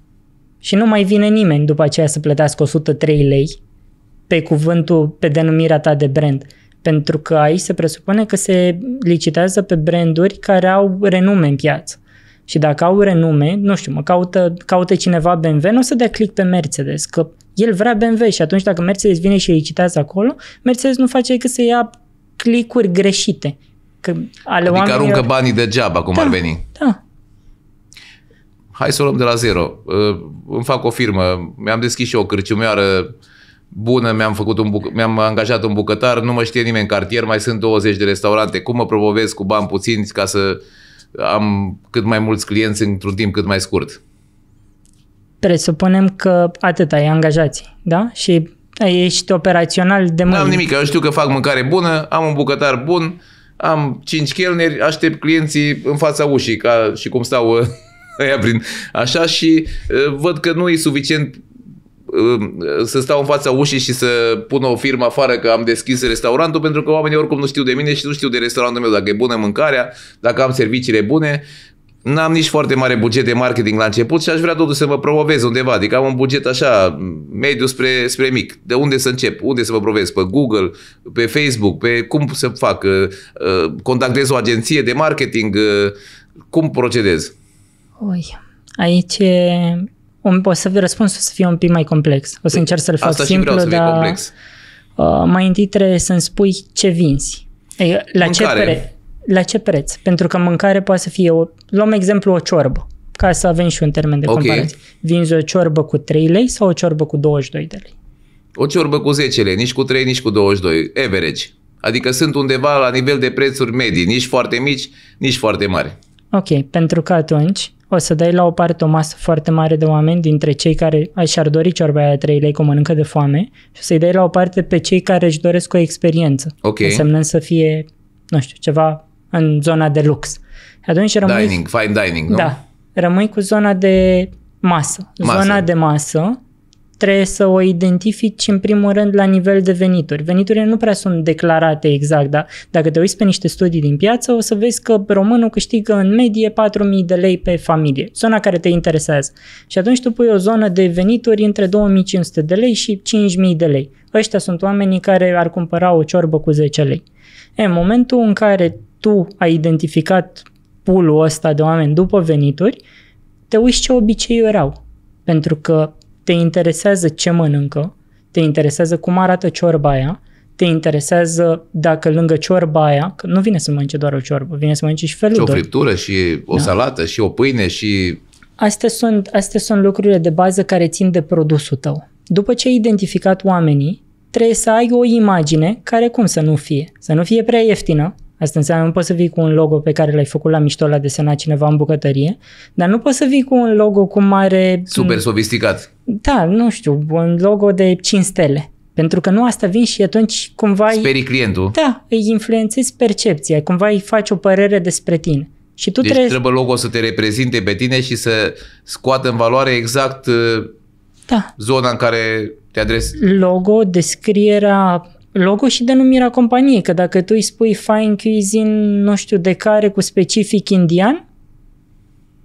și nu mai vine nimeni după aceea să plătească 103 lei pe cuvântul, pe denumirea ta de brand. Pentru că aici se presupune că se licitează pe branduri care au renume în piață. Și dacă au renume, nu știu, mă caută, caută cineva BMW, nu o să dea click pe Mercedes, că el vrea BMW și atunci dacă Mercedes vine și licitează acolo, Mercedes nu face decât să ia clicuri greșite. Că ale Adică oamenilor... aruncă banii degeaba, cum Da. ar veni. Da, Hai să o luăm de la zero. Uh, Îmi fac o firmă, mi-am deschis și eu o cârciumioară bună, mi-am, făcut un buc- mi-am angajat un bucătar, nu mă știe nimeni în cartier, mai sunt 20 de restaurante. Cum mă promovez cu bani puțini ca să am cât mai mulți clienți într-un timp cât mai scurt? presupunem că atât ai angajații, da? Și ești operațional de Nu mâine. am nimic, eu știu că fac mâncare bună, am un bucătar bun, am 5 chelneri, aștept clienții în fața ușii, ca și cum stau uh, ăia prin așa și uh, văd că nu e suficient uh, să stau în fața ușii și să pun o firmă afară că am deschis restaurantul pentru că oamenii oricum nu știu de mine și nu știu de restaurantul meu, dacă e bună mâncarea, dacă am serviciile bune. N-am nici foarte mare buget de marketing la început și aș vrea totuși să mă promovez undeva. Adică am un buget așa, mediu spre, spre mic. De unde să încep? Unde să mă promovez? Pe Google, pe Facebook, pe cum să fac? Uh, uh, Contactez o agenție de marketing? Uh, Cum procedez? Oi, aici e... Un, o să răspunsul să fie un pic mai complex. O să încerc să-l fac Asta și simplu, vreau să fie dar complex. Uh, mai întâi trebuie să-mi spui ce vinzi. Ei, la, ce Mâncare. pre- la ce preț? Pentru că mâncare poate să fie, o, luăm exemplu o ciorbă, ca să avem și un termen de Ok. comparație. Vinzi o ciorbă cu 3 lei sau o ciorbă cu 22 de lei? O ciorbă cu 10 lei, nici cu 3, nici cu 22. Average. Adică sunt undeva la nivel de prețuri medii, nici foarte mici, nici foarte mari. Ok, pentru că atunci o să dai la o parte o masă foarte mare de oameni dintre cei care și-ar dori ciorba aia 3 lei cu o mănâncă de foame și o să-i dai la o parte pe cei care își doresc o experiență. Ok. Însemnând să fie, nu știu, ceva în zona de lux. Atunci rămâi Dining, fine dining, nu? Da. Rămâi cu zona de masă. Masă. Zona de masă trebuie să o identifici în primul rând la nivel de venituri. Veniturile nu prea sunt declarate exact, dar dacă te uiți pe niște studii din piață, o să vezi că românul câștigă în medie 4.000 de lei pe familie, zona care te interesează. Și atunci tu pui o zonă de venituri între 2.500 de lei și 5.000 de lei. Ăștia sunt oamenii care ar cumpăra o ciorbă cu 10 lei. E, în momentul în care tu ai identificat pulul ăsta de oameni după venituri, te uiți ce obiceiuri au. Pentru că te interesează ce mănâncă, te interesează cum arată ciorba aia, te interesează dacă lângă ciorba aia, că nu vine să mănânce doar o ciorbă, vine să mănânce și felul Și o doi. friptură, și o Da. salată, și o pâine, și... Astea sunt, astea sunt lucrurile de bază care țin de produsul tău. După ce ai identificat oamenii, trebuie să ai o imagine care cum să nu fie. Să nu fie prea ieftină, Asta înseamnă nu poți să vii cu un logo pe care l-ai făcut la mișto, l-a desenat cineva în bucătărie, dar nu poți să vii cu un logo cu mare... Super sofisticat. Da, nu știu, un logo de 5 stele. Pentru că nu asta vin și atunci cumva... îi- Sperii clientul. Da, îi influențezi percepția, cumva îi faci o părere despre tine. Și tu Deci trebuie... trebuie logo să te reprezinte pe tine și să scoată în valoare exact uh, Da, zona în care te adresi. logo, descrierea, logo și denumirea companiei, că dacă tu îi spui fine cuisine, nu știu de care, cu specific indian,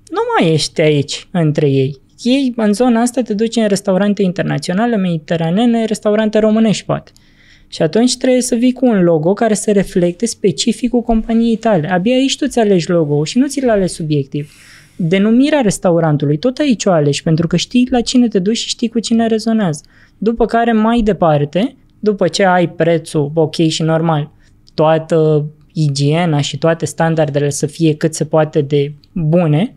nu mai ești aici între ei. Ei, în zona asta, te duci în restaurante internaționale, mediteranene, restaurante românești, poate. Și atunci trebuie să vii cu un logo care să reflecte specificul companiei tale. Abia aici tu ți alegi logo și nu ți-l alegi subiectiv. Denumirea restaurantului, tot aici o alegi, pentru că știi la cine te duci și știi cu cine rezonează. După care, mai departe, după ce ai prețul ok și normal, toată igiena și toate standardele să fie cât se poate de bune,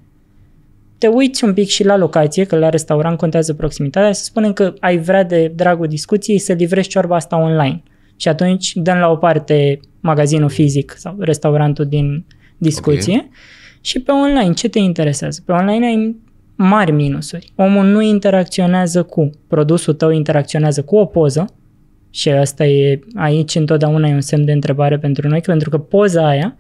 te uiți un pic și la locație, că la restaurant contează proximitatea, să spunem că ai vrea de dragul discuției să livrezi ciorba asta online. Și atunci dăm la o parte magazinul fizic sau restaurantul din discuție okay. și pe online ce te interesează? Pe online ai mari minusuri. Omul nu interacționează cu, produsul tău interacționează cu o poză și asta e, aici întotdeauna e un semn de întrebare pentru noi, pentru că poza aia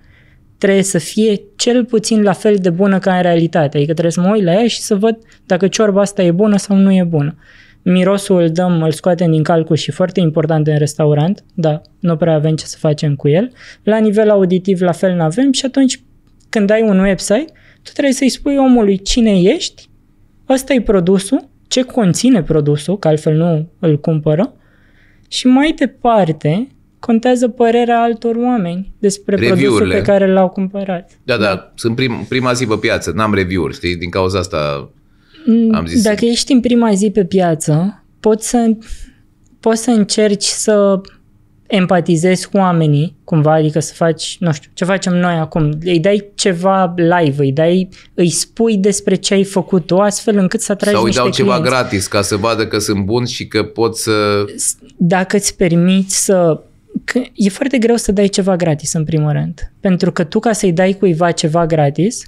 trebuie să fie cel puțin la fel de bună ca în realitate. Adică trebuie să mă uit la ea și să văd dacă ciorba asta e bună sau nu e bună. Mirosul îl dăm, îl scoatem din calcul și foarte important în restaurant, da, nu prea avem ce să facem cu el. La nivel auditiv la fel nu avem și atunci când ai un website, tu trebuie să-i spui omului cine ești, ăsta e produsul, ce conține produsul, că altfel nu îl cumpără, și mai departe contează părerea altor oameni despre produsul pe care l-au cumpărat. Da, da, da. sunt prim, prima zi pe piață, n-am review-uri, știi, din cauza asta mm, am zis. Dacă ești în prima zi pe piață, poți să, poți să încerci să empatizezi cu oamenii, cumva, adică să faci, nu știu, ce facem noi acum, îi dai ceva live, îi dai, îi spui despre ce ai făcut tu, astfel încât să atragi Sau îi dau clienți. ceva gratis ca să vadă că sunt bun și că pot să... Dacă îți permiți să că e foarte greu să dai ceva gratis în primul rând. Pentru că tu ca să-i dai cuiva ceva gratis,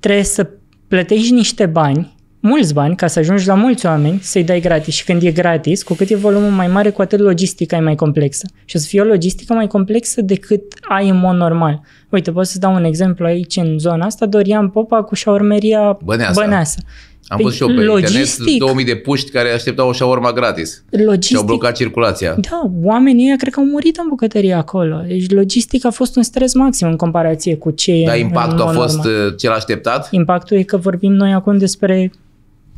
trebuie să plătești niște bani mulți bani ca să ajungi la mulți oameni să-i dai gratis. Și când e gratis, cu cât e volumul mai mare, cu atât logistica e mai complexă. Și o să fie o logistică mai complexă decât ai în mod normal. Uite, pot să dau un exemplu aici în zona asta, Dorian Popa cu șaurmeria Băneasa. Băneasa. Am păi, văzut și eu pe logistic, internet 2000 de puști care așteptau o șaurma gratis. Logistic, și au blocat circulația. Da, oamenii ăia cred că au murit în bucătărie acolo. Deci logistic a fost un stres maxim în comparație cu ce Dar impactul a fost normal. Uh, cel așteptat? Impactul e că vorbim noi acum despre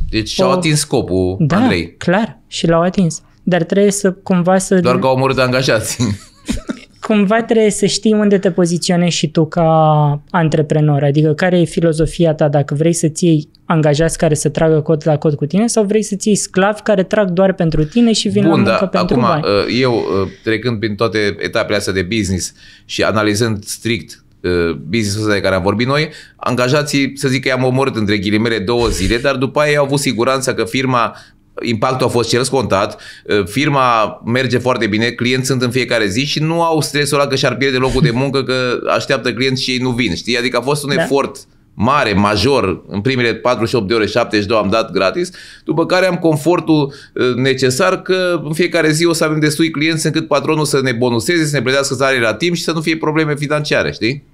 deci și-au atins scopul, da, Andrei. clar, și l-au atins. Dar trebuie să cumva să... Doar că au omorât angajați. cumva trebuie să știi unde te poziționezi și tu ca antreprenor. Adică care e filozofia ta dacă vrei să-ți iei angajați care să tragă cod la cod cu tine sau vrei să-ți iei sclavi care trag doar pentru tine și vin Bun, la muncă da, pentru acum, bani. Uh, eu, uh, trecând prin toate etapele astea de business și analizând strict Uh, business-ul ăsta de care am vorbit noi, angajații, să zic că i-am omorât între ghilimele două zile, dar după aia au avut siguranța că firma impactul a fost cel scontat, uh, firma merge foarte bine, clienți sunt în fiecare zi și nu au stresul ăla că și-ar pierde locul de muncă, că așteaptă clienți și ei nu vin, știi? Adică a fost un da. efort mare, major, în primele 48 de ore, 72 am dat gratis, după care am confortul uh, necesar că în fiecare zi o să avem destui clienți încât patronul să ne bonuseze, să ne plătească salarii la timp și să nu fie probleme financiare, știi?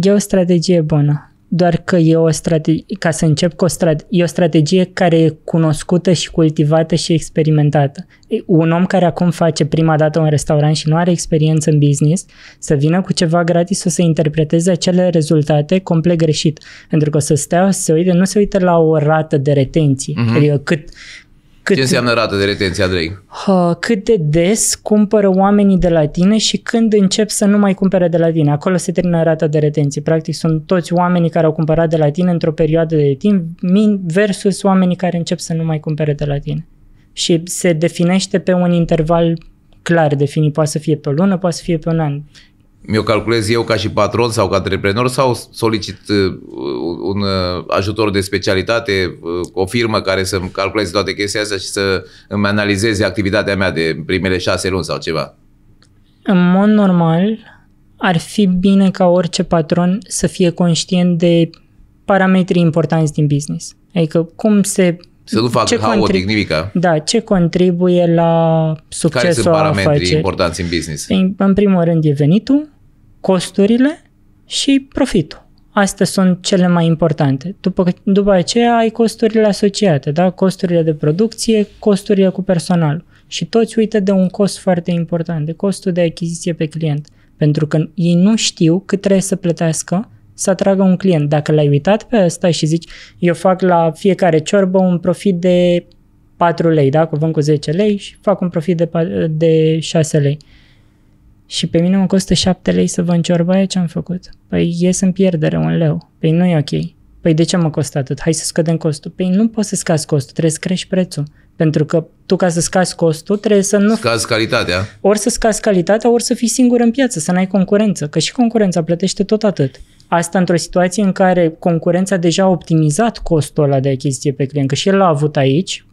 E o strategie bună. Doar că e o strategie, ca să încep cu o strategie, e o strategie care e cunoscută și cultivată și experimentată. Un om care acum face prima dată un restaurant și nu are experiență în business, să vină cu ceva gratis, o să interpreteze acele rezultate complet greșit. Pentru că o să stea, o să se uite, nu se uită la o rată de retenție. Uh-huh. Adică cât, cât, Ce înseamnă rată de retenție, Andrei? Uh, cât de des cumpără oamenii de la tine și când încep să nu mai cumpere de la tine. Acolo se termină rata de retenție. Practic sunt toți oamenii care au cumpărat de la tine într-o perioadă de timp versus oamenii care încep să nu mai cumpere de la tine. Și se definește pe un interval clar definit. Poate să fie pe o lună, poate să fie pe un an mi-o calculez eu ca și patron sau ca antreprenor sau solicit uh, un uh, ajutor de specialitate, uh, o firmă care să-mi calculeze toate chestiile astea și să îmi analizeze activitatea mea de primele șase luni sau ceva? În mod normal, ar fi bine ca orice patron să fie conștient de parametrii importanți din business. Adică cum se să nu facă haotic nimica. Da, ce contribuie la succesul Care sunt parametrii afacerii? importanți în business? În primul rând e venitul, costurile și profitul. Astea sunt cele mai importante. După, după aceea ai costurile asociate, da? costurile de producție, costurile cu personal. Și toți uită de un cost foarte important, de costul de achiziție pe client. Pentru că ei nu știu cât trebuie să plătească să atragă un client. Dacă l-ai uitat pe ăsta și zici, eu fac la fiecare ciorbă un profit de 4 lei, da? Că vând cu 10 lei și fac un profit de, de 6 lei și pe mine mă costă 7 lei să vând ciorba aia, ce am făcut? Păi ies în pierdere un leu. Păi nu e ok. Păi de ce mă costă atât? Hai să scădem costul. Păi nu poți să scazi costul, trebuie să crești prețul. Pentru că tu ca să scazi costul trebuie să nu... Scazi calitatea. Ori să scazi calitatea, ori să fii singur în piață, să n-ai concurență. Că și concurența plătește tot atât. Asta într-o situație în care concurența deja a optimizat costul ăla de achiziție pe client, că și el l-a avut aici,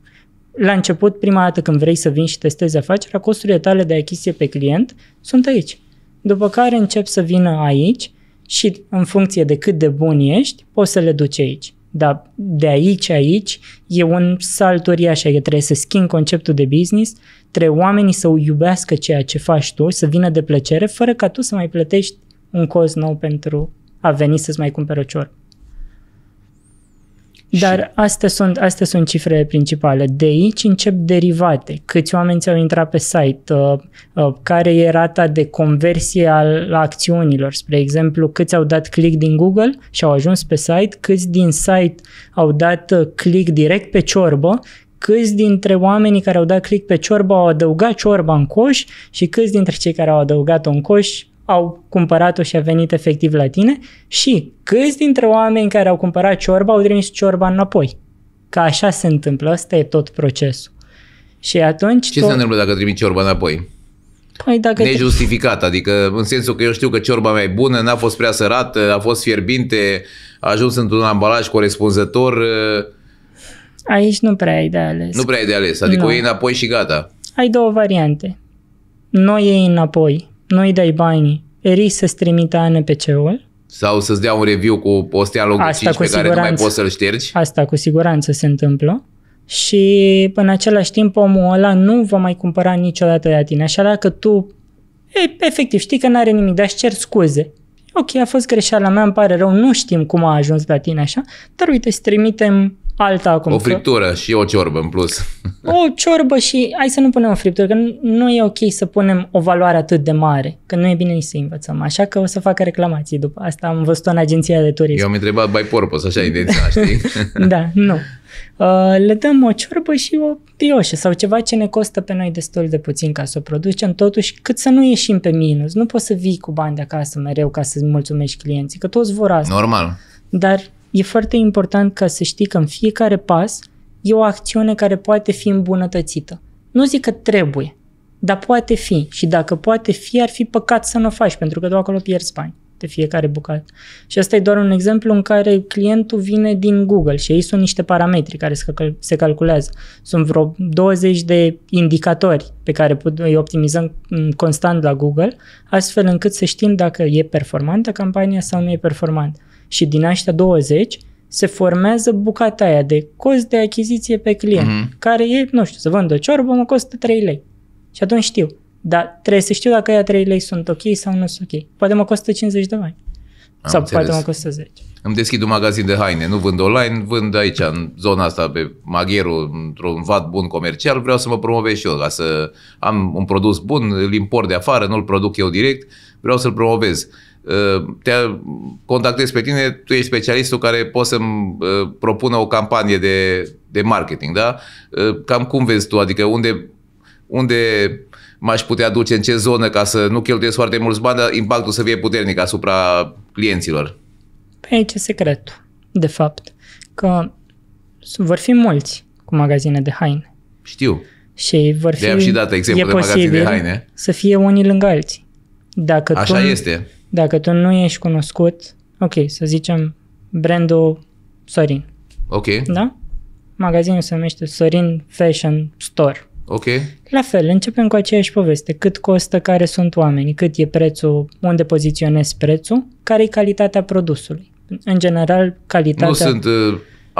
la început, prima dată când vrei să vin și testezi afacerea, costurile tale de achiziție pe client sunt aici. După care încep să vină aici și în funcție de cât de bun ești, poți să le duci aici. Dar de aici, aici, e un salt uriaș, adică trebuie să schimbi conceptul de business, trebuie oamenii să iubească ceea ce faci tu, să vină de plăcere, fără ca tu să mai plătești un cost nou pentru a veni să-ți mai cumperi o ciorb. Dar astea sunt, astea sunt cifrele principale. De aici încep derivate. Câți oameni ți-au intrat pe site, uh, uh, care e rata de conversie al acțiunilor. Spre exemplu, câți au dat click din Google și au ajuns pe site, câți din site au dat uh, click direct pe ciorbă, câți dintre oamenii care au dat click pe ciorbă au adăugat ciorba în coș și câți dintre cei care au adăugat-o în coș au cumpărat-o și a venit efectiv la tine și câți dintre oameni care au cumpărat ciorba au trimis ciorba înapoi. Ca așa se întâmplă, ăsta e tot procesul. Și atunci... Ce tot... se întâmplă dacă trimit ciorba înapoi? Păi dacă Nejustificat, adică în sensul că eu știu că ciorba mea e bună, n-a fost prea sărată, a fost fierbinte, a ajuns într-un ambalaj corespunzător. Aici nu prea ai de ales. Nu prea ai de ales, adică Nu. o iei înapoi și gata. Ai două variante. Nu o iei înapoi, nu îi dai banii, risc să-ți trimită ANPC-ul, Sau să-ți dea un review cu o stea în loc de Asta 5 cu pe care nu mai siguranță. poți să-l ștergi. asta cu siguranță se întâmplă, și în același timp omul ăla nu va mai cumpăra niciodată de la tine. Așa dacă tu, e, efectiv, știi că n-are nimic, dar își cer scuze. Ok, a fost greșeala mea, îmi pare rău, nu știm cum a ajuns la tine așa, dar uite, îți trimitem alta acum. O că- friptură și o ciorbă în plus. o ciorbă și hai să nu punem o friptură, că nu- nu e ok să punem o valoare atât de mare, că nu e bine nici să învățăm. Așa că o să facă reclamații după asta. Am văzut în agenția de turism. Eu am întrebat by purpose, așa intenționat, știi? Da, nu. Uh, le dăm o ciorbă și o brioșă sau ceva ce ne costă pe noi destul de puțin ca să o producem, totuși cât să nu ieșim pe minus. Nu poți să vii cu bani de acasă mereu ca să-ți mulțumești clienții, că toți vor asta. Normal. Dar e foarte important ca să știi că în fiecare pas e o acțiune care poate fi îmbunătățită. Nu zic că trebuie, dar poate fi. Și dacă poate fi, ar fi păcat să nu o faci, pentru că tu acolo pierzi bani de fiecare bucată. Și asta e doar un exemplu în care clientul vine din Google și ei sunt niște parametri care se cal- se calculează. Sunt vreo 20 de indicatori pe care put- îi optimizăm mm, constant la Google, astfel încât să știm dacă e performantă campania sau nu e performantă. Și din aceștia 20 se formează bucata aia de cost de achiziție pe client, Mhm. care e, nu știu, să vând o ciorbă, mă costă 3 lei. Și atunci știu. Dar trebuie să știu dacă ea 3 lei sunt ok sau nu sunt ok. Poate mă costă 50 de bani. Am sau înțeles. poate mă costă 10. Îmi deschid un magazin de haine, nu vând online, vând aici, în zona asta, pe Magheru, într-un vat bun comercial, vreau să mă promovez și eu, ca să am un produs bun, îl import de afară, nu-l produc eu direct, vreau să-l promovez. Uh, Te contactez pe tine, tu ești specialistul care poți să-mi uh, propună o campanie de, de marketing, da? Uh, Cam cum vezi tu, adică unde, unde m-aș putea duce, în ce zonă, ca să nu cheltuiesc foarte mulți bani, dar impactul să fie puternic asupra clienților. Pe aici e secretul, de fapt. Că vor fi mulți cu magazine de haine. Știu. Și vor fi... De-aia am și dat exemplu e de magazin de posibil haine. să fie unii lângă alții. Dacă Așa tu, este. Dacă tu nu ești cunoscut, ok, să zicem brandul Sorin, Ok, da? Magazinul se numește Sorin Fashion Store. ok. La fel, începem cu aceeași poveste. Cât costă, care sunt oamenii, cât e prețul, unde poziționezi prețul, care e calitatea produsului. În general, calitatea... Nu sunt uh,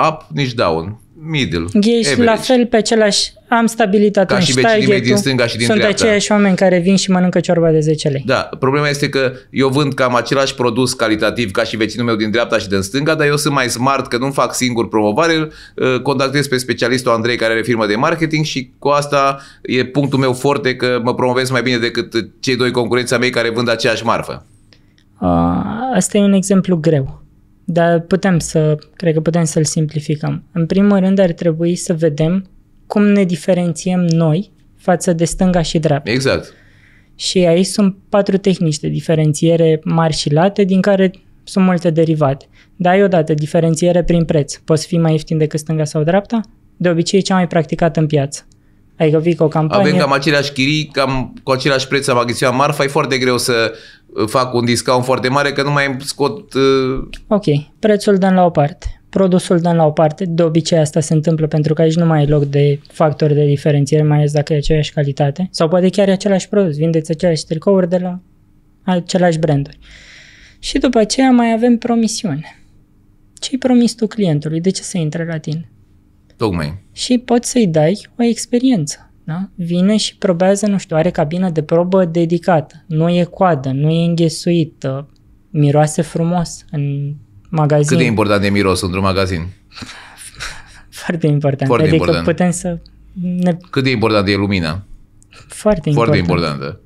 up, nici down. Middle. Ești average. la fel pe același... Am stabilitate Ca în și vecinii mei targetul. din stânga și din Sunt dreapta. aceiași oameni care vin și mănâncă ciorba de 10 lei. Da, problema este că eu vând cam același produs calitativ ca și vecinul meu din dreapta și din stânga, dar eu sunt mai smart că nu fac singur promovare, uh, contactez pe specialistul Andrei care are firmă de marketing și cu asta e punctul meu forte că mă promovez mai bine decât cei doi concurența mei care vând aceeași marfă. Uh, Asta e un exemplu greu. Dar putem să, cred că putem să-l simplificăm. În primul rând ar trebui să vedem cum ne diferențiem noi față de stânga și dreapta. Exact. Și aici sunt patru tehnici de diferențiere mari și late, din care sunt multe derivate. Dar ai odată diferențiere prin preț. Poți fi mai ieftin decât stânga sau dreapta? De obicei e cea mai practicată în piață. Adică vii cu o campanie... Avem cam aceleași chirii, cam cu același preț am achiziționat marfa, e foarte greu să uh, fac un discount foarte mare că nu mai îmi scot uh, Ok, prețul dăm la o parte, produsul dăm la o parte, de obicei asta se întâmplă pentru că aici nu mai e loc de factori de diferențiere, mai ales dacă e aceeași calitate, sau poate chiar e același produs, vindeți aceleași tricouri de la aceleași branduri. Și după aceea mai avem promisiune. ce-ai promis tu clientului, de ce să intre la tine? Tocmai. Și poți să-i dai o experiență. Da? Vine și probează, nu știu, are cabină de probă dedicată, nu e coadă, nu e înghesuită, miroase frumos în magazin. Cât de important e miros într-un magazin? Foarte important. Foarte adică important. putem să ne... Cât de important e lumina? Foarte, Foarte important. importantă.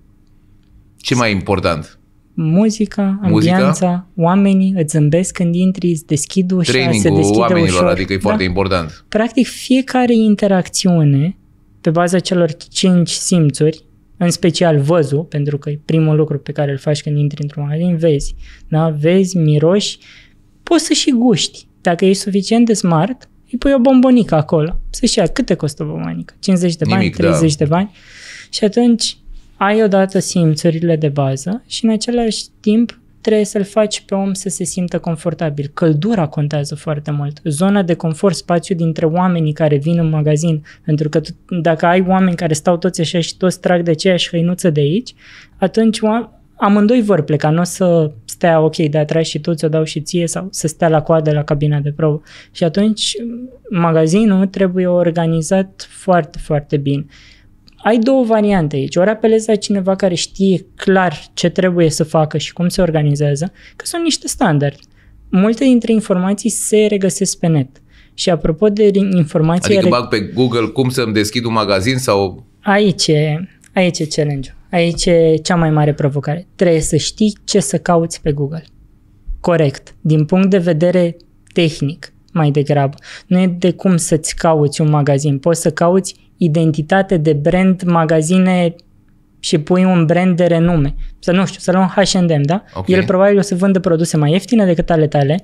Ce mai important? Muzica, Muzica? ambianța, oamenii îți zâmbesc când intri, îți deschid ușa, se Trainingul deschide oamenilor, ușor. adică e foarte da. important. Practic, fiecare interacțiune, pe baza celor cinci simțuri, în special văzul, pentru că e primul lucru pe care îl faci când intri într-un magazin, vezi. Da? Vezi, miroși, poți să și guști. Dacă ești suficient de smart, îi pui o bombonică acolo. Să-și ia câte costă o bombonică? 50 de bani, Nimic, da. 30 de bani? Și atunci ai odată simțurile de bază și în același timp trebuie să-l faci pe om să se simtă confortabil. Căldura contează foarte mult. Zona de confort, spațiu dintre oamenii care vin în magazin, pentru că tu, dacă ai oameni care stau toți așa și toți trag de aceeași hăinuță de aici, atunci oa- amândoi vor pleca, nu o să stea ok de atrás și tu ți-o dau și ție sau să stea la coadă la cabina de probă. Și atunci magazinul trebuie organizat foarte, foarte bine ai două variante aici. Ori apelezi la cineva care știe clar ce trebuie să facă și cum se organizează, că sunt niște standarde. Multe dintre informații se regăsesc pe net. Și apropo de informații... Adică bag pe Google cum să-mi deschid un magazin sau... Aici e, aici e challenge Aici e cea mai mare provocare. Trebuie să știi ce să cauți pe Google. Corect. Din punct de vedere tehnic, mai degrabă. Nu e de cum să-ți cauți un magazin. Poți să cauți identitate de brand, magazine și pui un brand de renume. Să nu știu, să luăm H&M, da? Ok. El probabil o să vândă produse mai ieftine decât ale tale,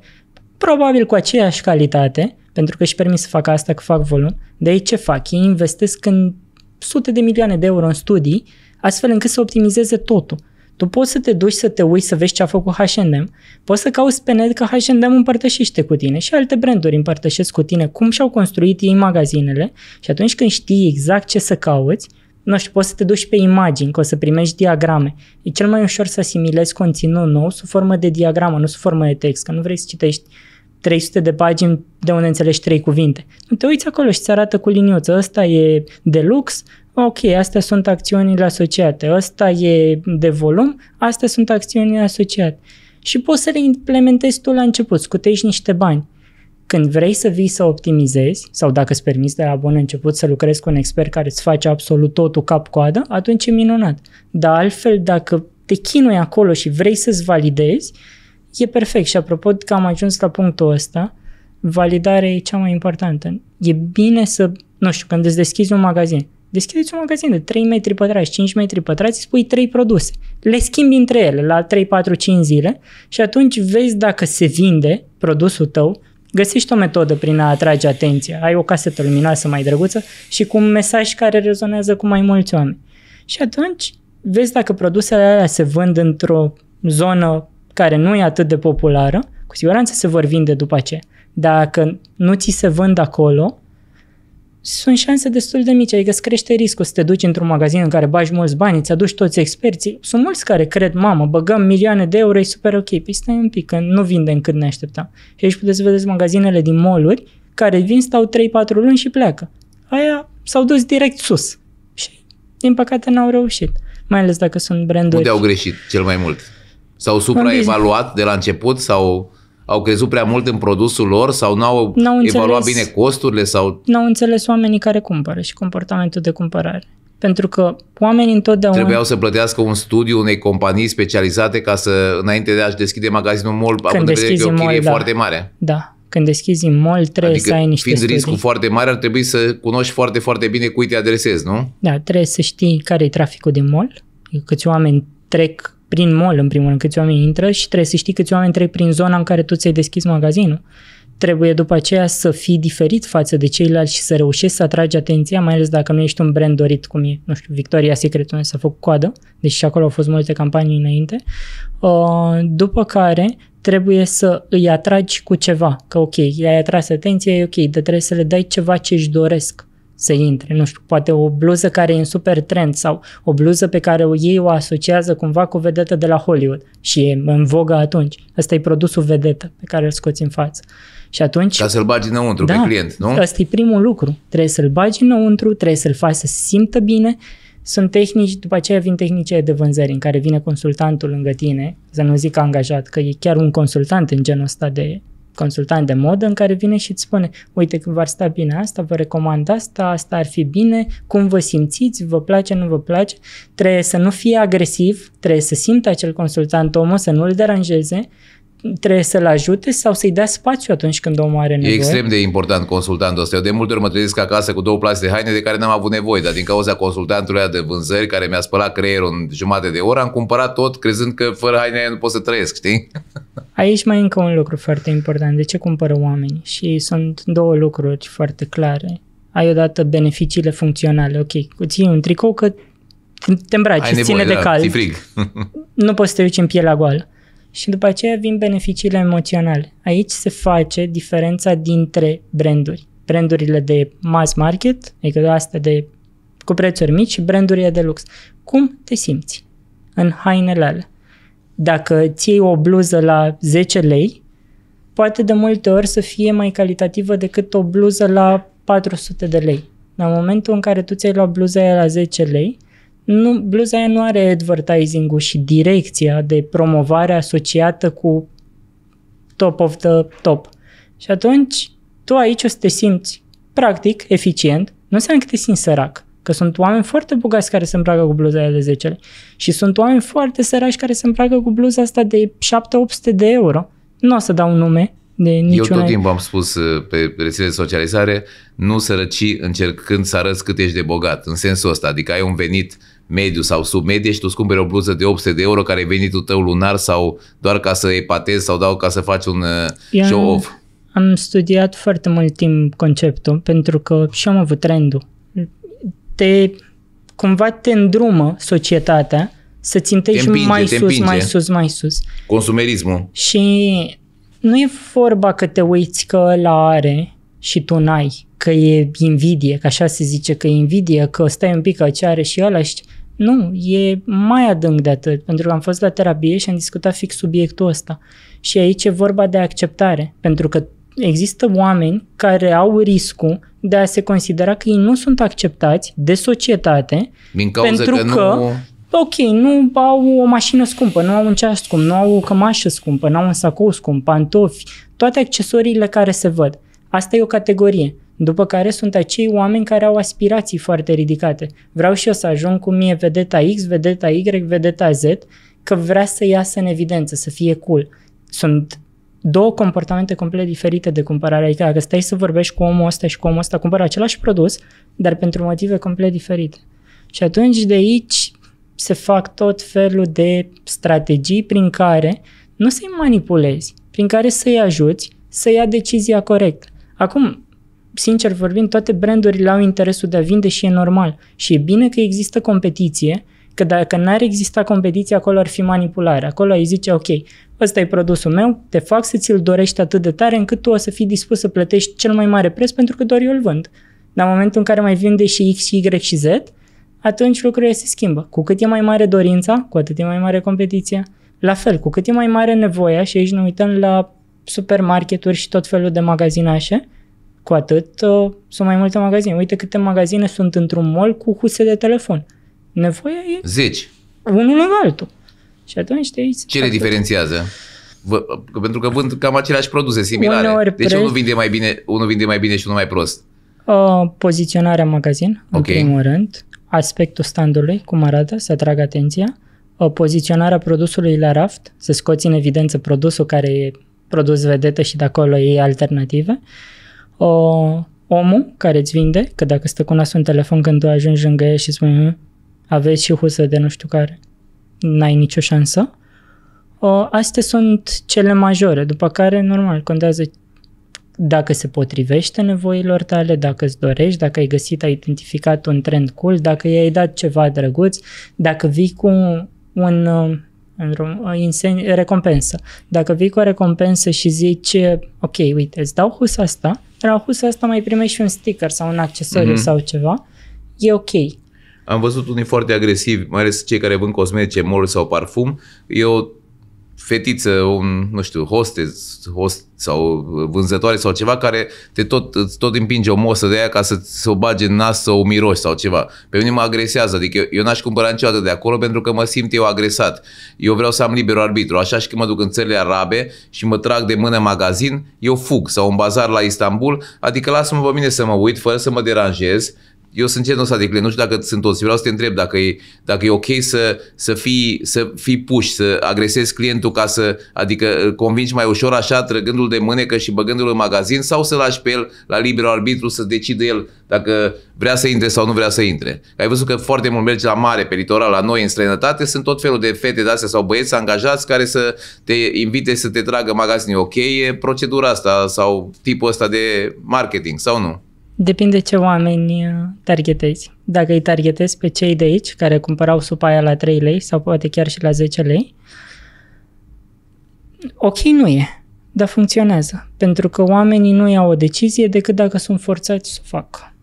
probabil cu aceeași calitate, pentru că își permis să facă asta că fac volum. De aici ce fac? Ei investesc în sute de milioane de euro în studii, astfel încât să optimizeze totul. Tu poți să te duci să te uiți să vezi ce a făcut H&M, poți să cauți pe net că H&M împărtășește cu tine și alte branduri împărtășesc cu tine cum și-au construit ei magazinele și atunci când știi exact ce să cauți, nu știu, poți să te duci pe imagini, că o să primești diagrame. E cel mai ușor să asimilezi conținut nou sub formă de diagramă, nu sub formă de text, că nu vrei să citești 300 de pagini de unde înțelegi trei cuvinte. Nu te uiți acolo și ți arată cu liniuță. Ăsta e de lux, ok, astea sunt acțiunile asociate. Ăsta e de volum, astea sunt acțiunile asociate. Și poți să le implementezi tu la început, scutești niște bani. Când vrei să vii să optimizezi, sau dacă îți permiți de la bun început să lucrezi cu un expert care îți face absolut totul cap-coadă, atunci e minunat. Dar altfel, dacă te chinui acolo și vrei să-ți validezi, e perfect. Și apropo că am ajuns la punctul ăsta, validarea e cea mai importantă. E bine să, nu știu, când îți deschizi un magazin, deschideți un magazin de 3 metri pătrați, 5 metri pătrați, îți pui 3 produse. Le schimbi între ele la 3, 4, 5 zile și atunci vezi dacă se vinde produsul tău, găsești o metodă prin a atrage atenția, ai o casetă luminoasă mai drăguță și cu un mesaj care rezonează cu mai mulți oameni. Și atunci vezi dacă produsele alea se vând într-o zonă care nu e atât de populară, cu siguranță se vor vinde după aceea. Dacă nu ți se vând acolo, sunt șanse destul de mici, adică îți crește riscul să te duci într-un magazin în care bagi mulți bani, îți aduci toți experții. Sunt mulți care cred, mamă, băgăm milioane de euro, e super ok. Păi stai un pic, că nu vindem cât ne așteptam. Și aici puteți să vedeți magazinele din mall care vin, stau 3-4 luni și pleacă. Aia s-au dus direct sus. Și, din păcate, n-au reușit. Mai ales dacă sunt branduri. Unde au greșit cel mai mult? S-au supraevaluat de la început sau au crezut prea mult în produsul lor sau n-au, N-au evaluat înțeles. bine costurile sau N-au înțeles oamenii care cumpără și comportamentul de cumpărare. Pentru că oamenii întotdeauna... trebuiau să plătească un studiu unei companii specializate ca să, înainte de a-și deschide magazinul mall, având în vedere că e deschizi o în chirie mall, da. foarte mare. Da, când deschizi în mall trebuie Adică, să ai niște fiind studii. riscul foarte mare, ar trebui să cunoști foarte, foarte bine cui te adresezi, nu? Da, trebuie să știi care e traficul din mall, adică câți oameni trec prin mall în primul rând, câți oameni intră și trebuie să știi câți oameni trec prin zona în care tu ți-ai deschis magazinul. Trebuie după aceea să fii diferit față de ceilalți și să reușești să atragi atenția, mai ales dacă nu ești un brand dorit, cum e, nu știu, Victoria's Secret, unde s-a făcut coadă, deci și acolo au fost multe campanii înainte. Uh, După care trebuie să îi atragi cu ceva, că ok, i-ai atras atenția, e ok, dar trebuie să le dai ceva ce își doresc să intre. Nu știu, poate o bluză care e în super trend sau o bluză pe care ei o asociază cumva cu o vedetă de la Hollywood și e în vogă atunci. Ăsta e produsul vedetă pe care îl scoți în față. Și atunci... Ca să-l bagi înăuntru da, pe client, nu? Ăsta e primul lucru. Trebuie să-l bagi înăuntru, trebuie să-l faci să se simtă bine. Sunt tehnici, după aceea vin tehnice de vânzări în care vine consultantul lângă tine, să nu zic angajat, că e chiar un consultant în genul ăsta de consultant de modă în care vine și îți spune, uite că v-ar sta bine asta, vă recomand asta, asta ar fi bine, cum vă simțiți, vă place, nu vă place. Trebuie să nu fie agresiv, trebuie să simtă acel consultant omul, să nu-l deranjeze, trebuie să-l ajute sau să-i dea spațiu atunci când omul are nevoie. E extrem de important consultantul ăsta. Eu de multe ori mă trezesc acasă cu două plase de haine de care n-am avut nevoie, dar din cauza consultantului de vânzări care mi-a spălat creierul în jumătate de oră, am cumpărat tot crezând că fără haine nu pot să trăiesc, știi? Aici mai e încă un lucru foarte important. De ce cumpără oamenii? Și sunt două lucruri foarte clare. Ai odată beneficiile funcționale. Ok, îți iei un tricou că te îmbraci, Ai nevoie, ține de da, cald. frig. nu poți să te duci în pielea goală și după aceea vin beneficiile emoționale. Aici se face diferența dintre branduri. Brandurile de mass market, adică astea de cu prețuri mici și brandurile de lux. Cum te simți în hainele alea? Dacă ți o bluză la 10 lei, poate de multe ori să fie mai calitativă decât o bluză la 400 de lei. În momentul în care tu ți-ai luat bluza aia la 10 lei, nu, bluza aia nu are advertising-ul și direcția de promovare asociată cu top of the top. Și atunci, tu aici o să te simți practic, eficient, nu înseamnă că te simți sărac. Că sunt oameni foarte bogați care se îmbracă cu bluza aia de 10 lei. Și sunt oameni foarte săraci care se îmbracă cu bluza asta de 7-800 de euro. Nu o să dau nume, de niciuna... Eu tot timpul am spus uh, pe rețele de socializare, nu sărăci încercând să arăți cât ești de bogat, în sensul ăsta, adică ai un venit mediu sau sub medie și tu îți cumperi o bluză de 800 de euro care e venitul tău lunar sau doar ca să epatezi sau dau ca să faci un uh, show-off? Am studiat foarte mult timp conceptul pentru că și am avut trendul. Te, cumva te îndrumă societatea să țintești împinge, mai sus, împinge. mai sus, mai sus. Consumerismul. Și nu e vorba că te uiți că ăla are și tu n-ai, că e invidie, că așa se zice că e invidie, că stai un pic că ce are și ăla și nu, e mai adânc de atât, pentru că am fost la terapie și am discutat fix subiectul ăsta. Și aici e vorba de acceptare, pentru că există oameni care au riscul de a se considera că ei nu sunt acceptați de societate Din pentru că, că nu... ok, nu au o mașină scumpă, nu au un ceas scump, nu au o cămașă scumpă, nu au un sacou scump, pantofi, toate accesoriile care se văd. Asta e o categorie. După care sunt acei oameni care au aspirații foarte ridicate. Vreau și eu să ajung cu mie vedeta X, vedeta Y, vedeta Z, că vrea să iasă în evidență, să fie cool. Sunt două comportamente complet diferite de cumpărare. Adică dacă stai să vorbești cu omul ăsta și cu omul ăsta, cumpără același produs, dar pentru motive complet diferite. Și atunci de aici se fac tot felul de strategii prin care nu să-i manipulezi, prin care să-i ajuți să ia decizia corectă. Acum, sincer vorbind, toate brandurile au interesul de a vinde și e normal. Și e bine că există competiție, că dacă n-ar exista competiție, acolo ar fi manipulare. Acolo ai zice, ok, ăsta e produsul meu, te fac să ți-l dorești atât de tare încât tu o să fii dispus să plătești cel mai mare preț pentru că doar eu îl vând. Dar în momentul în care mai vinde și X, Y și Z, atunci lucrurile se schimbă. Cu cât e mai mare dorința, cu atât e mai mare competiția. La fel, cu cât e mai mare nevoia, și aici ne uităm la supermarketuri și tot felul de magazinașe, cu atât uh, sunt mai multe magazine. Uite câte magazine sunt într-un mall cu huse de telefon. Nevoia e... Zeci. Unul lângă altul. Și atunci te Ce le diferențiază? Vă, pentru că vând cam aceleași produse similare. Uneori de ce unul vinde mai bine, unul vinde mai bine și unul mai prost? Uh, poziționarea magazin, okay. în primul rând. Aspectul standului, cum arată, să atragă atenția. Uh, poziționarea produsului la raft, să scoți în evidență produsul care e produs vedetă și de acolo e alternative. O, omul care îți vinde, că dacă stă cu nasul în telefon când tu ajungi lângă el și spui hm, aveți și husă de nu știu care, n-ai nicio șansă. O, astea sunt cele majore, după care, normal, contează dacă se potrivește nevoilor tale, dacă îți dorești, dacă ai găsit, ai identificat un trend cool, dacă i-ai dat ceva drăguț, dacă vii cu un recompensă. Dacă vii cu o recompensă și zici, ok, uite, îți dau husa asta, de la husa asta mai primești și un sticker sau un accesoriu Mhm. sau ceva, e ok. Am văzut unii foarte agresivi, mai ales cei care vând cosmetice, mol sau parfum. E o fetiță, un, nu știu, hostess, host sau vânzătoare sau ceva care te tot, îți tot împinge o mosă de aia ca să, să o bage în nas să o miroși sau ceva. Pe mine mă agresează, adică eu, eu n-aș cumpăra niciodată de acolo pentru că mă simt eu agresat. Eu vreau să am liber arbitru, așa și când mă duc în țările arabe și mă trag de mână în magazin, eu fug sau un bazar la Istanbul, adică lasă-mă pe mine să mă uit fără să mă deranjez, eu sunt genul ăsta de client, nu știu dacă sunt toți, vreau să te întreb dacă e, dacă e ok să, să, fii, să fii puși, să agresezi clientul ca să, adică îl convingi mai ușor așa, trăgându-l de mânecă și băgându-l în magazin sau să lași pe el la liber arbitru să decide el dacă vrea să intre sau nu vrea să intre. Ai văzut că foarte mult merge la mare, pe litoral, la noi în străinătate, sunt tot felul de fete de astea sau băieți angajați care să te invite să te tragă magazin. E ok e procedura asta sau tipul ăsta de marketing sau nu? Depinde ce oameni uh, targetezi. Dacă îi targetezi pe cei de aici, care cumpărau supa aia la 3 lei sau poate chiar și la 10 lei, ok nu e, dar funcționează. Pentru că oamenii nu iau o decizie decât dacă sunt forțați să o facă.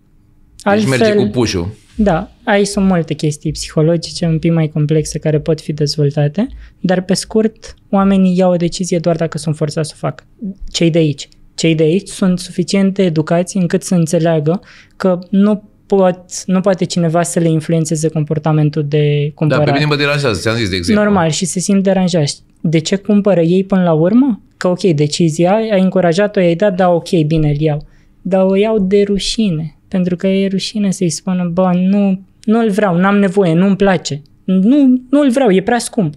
Deci merge cu pușul. Da, aici sunt multe chestii psihologice un pic mai complexe care pot fi dezvoltate, dar pe scurt, oamenii iau o decizie doar dacă sunt forțați să o facă. Cei de aici. Cei de aici sunt suficient de educați încât să înțeleagă că nu pot, nu poate cineva să le influențeze comportamentul de Da, cumpărare. pe mine mă deranjează, ți-am zis de exemplu. Normal și se simt deranjați. De ce cumpără ei până la urmă? Că ok, decizia, ai încurajat-o, i-ai dat, da, ok, bine, îl iau. Dar o iau de rușine, pentru că e rușine să-i spună, bă, nu, nu-l vreau, n-am nevoie, nu-mi place. Nu, nu-l vreau, e prea scump.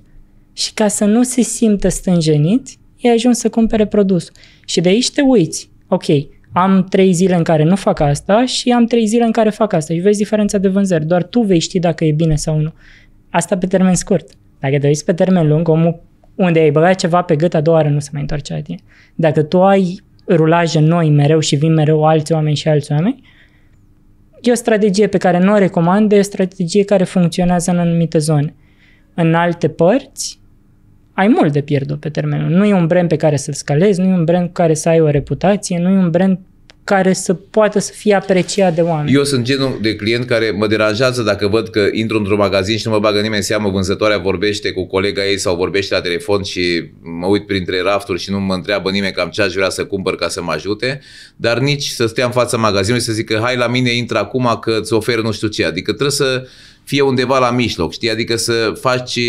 Și ca să nu se simtă stânjenit, e ajuns să cumpere produsul. Și de aici te uiți. Ok, am trei zile în care nu fac asta și am trei zile în care fac asta. Și vezi diferența de vânzări. Doar tu vei ști dacă e bine sau nu. Asta pe termen scurt. Dacă te uiți pe termen lung, omul unde ai băgat ceva pe gât, a doua oară nu se mai întoarce la tine. Dacă tu ai rulaje noi mereu și vin mereu alți oameni și alți oameni, e o strategie pe care nu o recomand, e o strategie care funcționează în anumite zone. În alte părți, ai mult de pierdut pe termen lung. Nu e un brand pe care să-l scalezi, nu e un brand cu care să ai o reputație, nu e un brand care să poată să fie apreciat de oameni. Eu sunt genul de client care mă deranjează dacă văd că intru într-un magazin și nu mă bagă nimeni în seamă, vânzătoarea vorbește cu colega ei sau vorbește la telefon și mă uit printre rafturi și nu mă întreabă nimeni cam ce aș vrea să cumpăr ca să mă ajute, dar nici să stea în fața magazinului și să zică hai la mine, intră acum că îți ofer nu știu ce. Adică trebuie să fie undeva la mijloc, știi? Adică să faci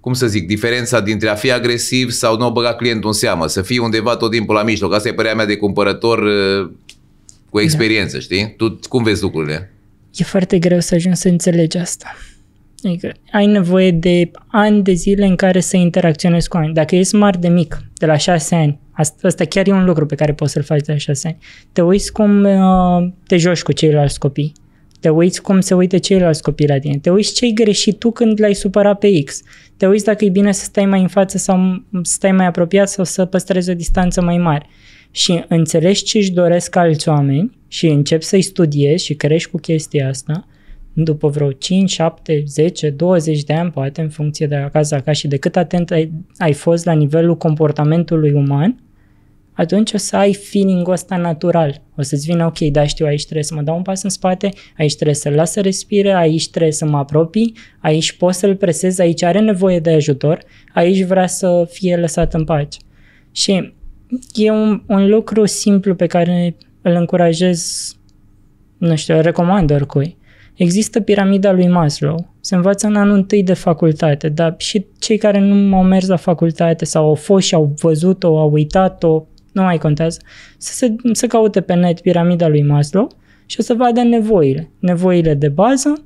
cum să zic, diferența dintre a fi agresiv sau nu o băga clientul în seamă, să fii undeva tot timpul la mijloc. Asta e părerea mea de cumpărător uh, cu experiență, da. știi? Tu cum vezi lucrurile? E foarte greu să ajungi să înțelegi asta. Adică ai nevoie de ani de zile în care să interacționezi cu oameni. Dacă ești smart de mic, de la șase ani, asta, asta chiar e un lucru pe care poți să-l faci de la șase ani, te uiți cum uh, te joci cu ceilalți copii. Te uiți cum se uită ceilalți copii la tine. Te uiți ce-ai greșit tu când l-ai supărat pe X. Te uiți dacă e bine să stai mai în față sau să stai mai apropiat sau să păstrezi o distanță mai mare. Și înțelegi ce își doresc alți oameni și începi să-i studiezi și crești cu chestia asta după vreo 5, 7, 10, 20 de ani, poate în funcție de acasă acasă și de cât atent ai, ai fost la nivelul comportamentului uman, atunci o să ai feeling-ul ăsta natural. O să-ți vină, ok, da, știu, aici trebuie să mă dau un pas în spate, aici trebuie să-l las să respire, aici trebuie să mă apropii, aici pot să-l presez, aici are nevoie de ajutor, aici vrea să fie lăsat în pace. Și e un, un lucru simplu pe care îl încurajez, nu știu, îl recomand oricui. Există piramida lui Maslow. Se învață în anul întâi de facultate, dar și cei care nu au mers la facultate sau au fost și au văzut-o, au uitat-o, nu mai contează, să, se, să caute pe net piramida lui Maslow și o să vadă nevoile. Nevoile de bază,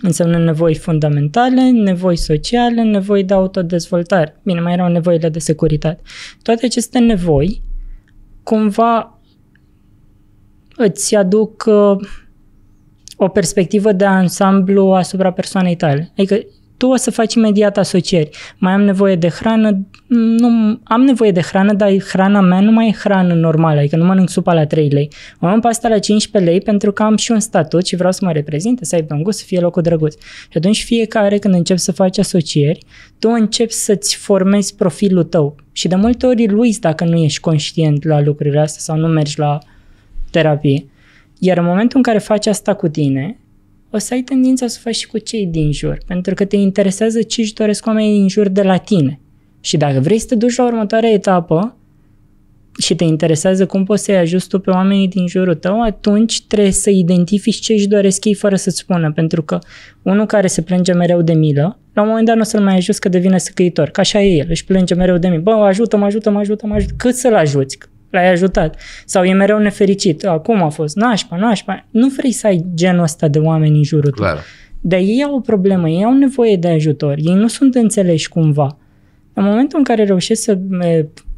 înseamnă nevoi fundamentale, nevoi sociale, nevoi de autodezvoltare. Bine, mai erau nevoile de securitate. Toate aceste nevoi cumva îți aduc uh, o perspectivă de ansamblu asupra persoanei tale. Adică tu o să faci imediat asocieri. Mai am nevoie de hrană, nu, am nevoie de hrană, dar hrana mea nu mai e hrană normală, adică nu mănânc supa la 3 lei. O am pasta la 15 lei pentru că am și un statut și vreau să mă reprezinte, să aibă un gust, să fie locul drăguț. Și atunci fiecare când începi să faci asocieri, tu începi să-ți formezi profilul tău. Și de multe ori lui dacă nu ești conștient la lucrurile astea sau nu mergi la terapie. Iar în momentul în care faci asta cu tine, o să ai tendința să o faci și cu cei din jur, pentru că te interesează ce își doresc oamenii din jur de la tine. Și dacă vrei să te duci la următoarea etapă și te interesează cum poți să-i ajuți tu pe oamenii din jurul tău, atunci trebuie să identifici ce își doresc ei fără să-ți spună. Pentru că unul care se plânge mereu de milă, la un moment dat nu o să-l mai ajuți că devine săcăitor. Că așa e el, își plânge mereu de milă. Bă, ajută-mă, ajută-mă, ajută-mă, ajută Cât să-l ajuți? L-ai ajutat. Sau e mereu nefericit. Acum a fost nașpa, nașpa. Nu vrei să ai genul ăsta de oameni în jurul tău. Clar. Dar ei au o problemă, ei au nevoie de ajutor, ei nu sunt înțeleși cumva. În momentul în care reușești să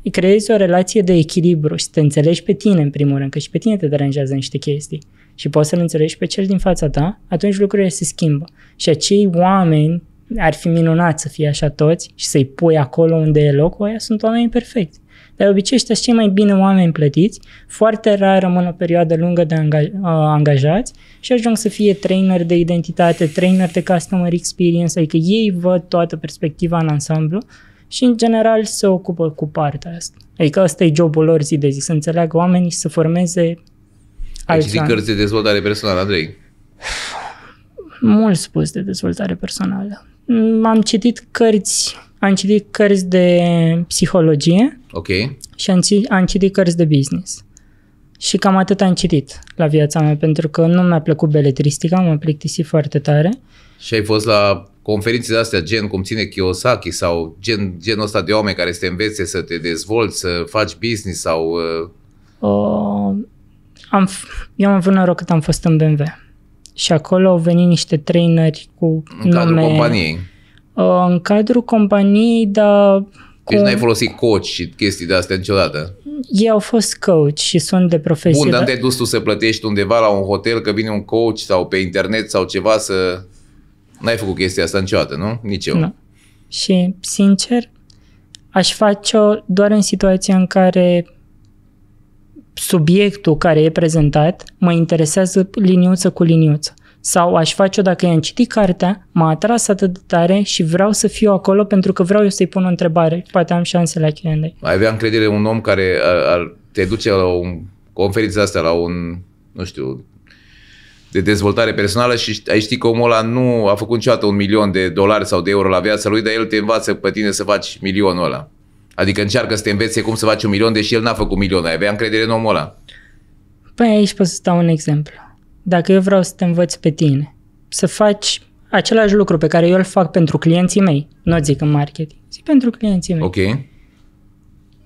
e, creezi o relație de echilibru și să te înțelegi pe tine în primul rând, că și pe tine te deranjează niște chestii și poți să-l înțelegi pe cel din fața ta, atunci lucrurile se schimbă. Și acei oameni, ar fi minunat să fie așa toți și să-i pui acolo unde e locul, aia sunt oameni perfecti. Dar de obicei ăștia sunt cei mai bine oameni plătiți, foarte rar rămân o perioadă lungă de anga- uh, angajați și ajung să fie trainer de identitate, trainer de customer experience, adică ei văd toată perspectiva în ansamblu și în general se ocupă cu partea asta. Adică ăsta e jobul lor zi de zi, să înțeleagă oamenii și să formeze Ai alți citit oameni. cărți de dezvoltare personală, Andrei? Mult spus de dezvoltare personală. Mm, Am citit cărți, am citit cărți de psihologie Ok. și am, ci- am citit cărți de business. Și cam atât am citit la viața mea, pentru că nu mi-a plăcut beletristica, m-a plictisit foarte tare. Și ai fost la conferințe de astea, gen cum ține Kiyosaki sau gen, genul ăsta de oameni care să te învețe să te dezvolți, să faci business sau... Uh, Uh, am, f- eu am avut noroc cât am fost în BMW. Și acolo au venit niște traineri cu în cadrul nume... companiei. Uh, în cadrul companiei, dar cu... Deci n-ai folosit coach și chestii de astea niciodată. ei au fost coach și sunt de profesie. Bun, dar dar- nu te-ai dus tu să plătești undeva la un hotel că vine un coach sau pe internet sau ceva să... N-ai făcut chestia asta niciodată, nu? Nici eu. Nu. Și, sincer, aș face-o doar în situația în care subiectul care e prezentat mă interesează liniuță cu liniuță. Sau aș face-o dacă i-am citit cartea, m-a atras atât de tare și vreau să fiu acolo pentru că vreau eu să-i pun o întrebare. Poate am șanse la Q&A. Ai avea încredere în un om care ar, ar te duce la o conferință asta, la un, nu știu, de dezvoltare personală și ai ști că omul ăla nu a făcut niciodată un milion de dolari sau de euro la viața lui, dar el te învață pe tine să faci milionul ăla. Adică încearcă să te învețe cum să faci un milion, deși el n-a făcut milion. Ai avea încredere în omul ăla. Păi aici pot să dau un exemplu. Dacă eu vreau să te învăț pe tine, să faci același lucru pe care eu îl fac pentru clienții mei, nu zic în marketing, zic pentru clienții mei. Ok?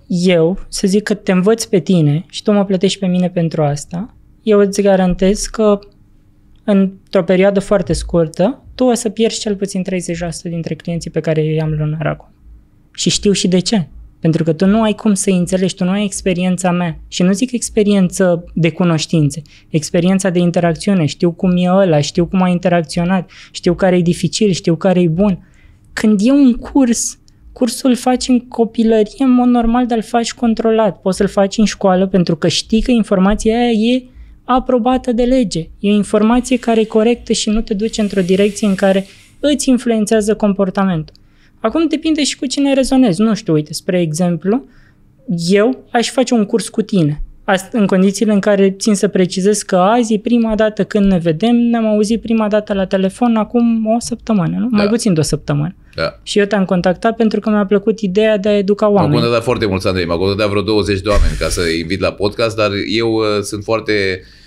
Eu să zic că te învăț pe tine și tu mă plătești pe mine pentru asta, eu îți garantez că într-o perioadă foarte scurtă, tu o să pierzi cel puțin 30% dintre clienții pe care eu i-am lunar acum. Și știu și de ce. Pentru că tu nu ai cum să-i înțelegi, tu nu ai experiența mea. Și nu zic experiență de cunoștințe, experiența de interacțiune. Știu cum e ăla, știu cum a interacționat, știu care e dificil, știu care e bun. Când e un curs, cursul îl faci în copilărie, în mod normal, dar îl faci controlat. Poți să-l faci în școală pentru că știi că informația aia e aprobată de lege. E o informație care e corectă și nu te duce într-o direcție în care îți influențează comportamentul. Acum depinde și cu cine rezonezi. Nu știu, uite, spre exemplu, eu aș face un curs cu tine. Asta în condițiile în care țin să precizez că azi e prima dată când ne vedem, ne-am auzit prima dată la telefon acum o săptămână, nu? Da. Mai puțin de o săptămână. Da. Și eu te-am contactat pentru că mi-a plăcut ideea de a educa M-au oameni. contactat foarte mulți, Andrei. M-au contactat vreo 20 de oameni ca să invit la podcast, dar eu uh, sunt foarte... uh,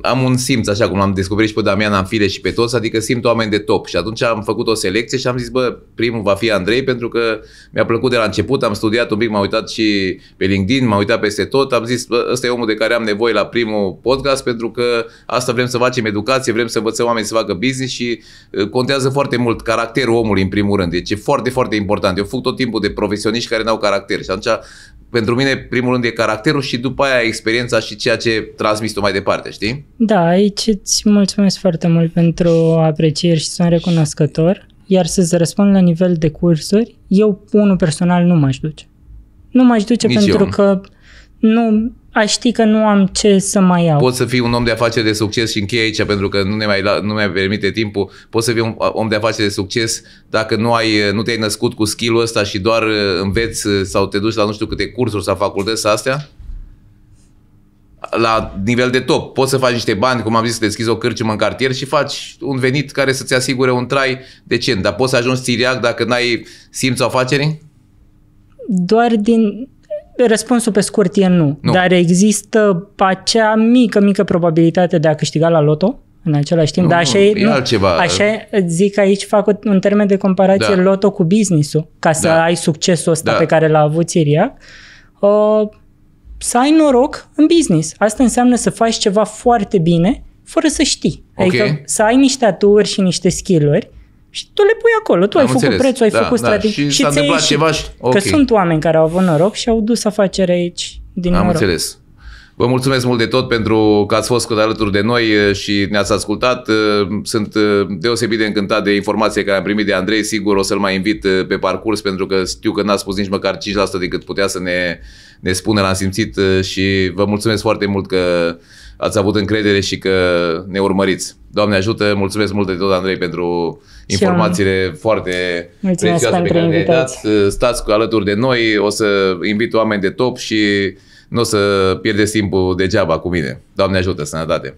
Am un simț, așa cum am descoperit și pe Damian Amfile și pe toți, adică simt oameni de top. Și atunci am făcut o selecție și am zis, bă, primul va fi Andrei, pentru că mi-a plăcut de la început, am studiat un pic, m-am uitat și pe LinkedIn, m-am uitat peste tot, am zis, bă, ăsta e omul de care am nevoie la primul podcast, pentru că asta vrem să facem educație, vrem să învățăm oameni să facă business și uh, contează foarte mult caracterul omului în primul rând. Deci e foarte, foarte important. Eu fug tot timpul de profesioniști care n-au caracter și atunci pentru mine, primul rând, e caracterul și după aia experiența și ceea ce transmis tu mai departe, știi? Da, aici îți mulțumesc foarte mult pentru aprecieri și sunt recunoscător. Iar să-ți răspund la nivel de cursuri, eu, unul personal, nu m-aș duce. Nu m-aș duce Nici pentru eu. că nu, aș ști că nu am ce să mai iau. Poți să fii un om de afaceri de succes și închei aici pentru că nu ne mai, la- nu mai permite timpul. Poți să fii un om de afaceri de succes dacă nu, ai, nu te-ai născut cu skill-ul ăsta și doar uh, înveți uh, sau te duci la nu știu câte cursuri sau facultăți sau astea? la nivel de top. Poți să faci niște bani, cum am zis, să deschizi o cârciumă în cartier și faci un venit care să-ți asigure un trai decent. Dar poți să ajungi țiriac dacă n-ai simț afacerii? Doar din... Răspunsul pe scurt e nu. Nu. Dar există acea mică, mică probabilitate de a câștiga la loto în același timp. Nu, Dar așa nu, e, e altceva. Așa e, zic aici, fac un termen de comparație Da. loto cu business-ul, ca să Da. ai succesul ăsta Da. pe care l-a avut Țiriac. Uh, să ai noroc în business. Asta înseamnă să faci ceva foarte bine fără să știi. Ok. Adică să ai niște aturi și niște skill-uri și tu le pui acolo. Tu Am ai făcut înțeles. prețul, ai Da, făcut da. strategii Și s-a ți-a întâmplat ieșit. ceva și- Că ok. sunt oameni care au avut noroc și au dus afacerea aici din Am noroc. înțeles. Vă mulțumesc mult de tot pentru că ați fost alături de noi eh, și ne-ați ascultat. Eh, Sunt eh, deosebit de încântat de informația care am primit de Andrei. Sigur o să-l mai invit eh, pe parcurs pentru că știu că n-a spus nici măcar 5% decât putea să ne, ne spună. L-am simțit eh, și vă mulțumesc foarte mult că ați avut încredere și că ne urmăriți. Doamne ajută, mulțumesc mult de tot, Andrei, pentru Și eu. informațiile foarte Mulțumesc prețioase pe pentru care le-ai dat. invitație. Stați cu alături de noi, o să invit oameni de top și nu o să pierdeți timpul degeaba cu mine. Doamne ajută, sănătate!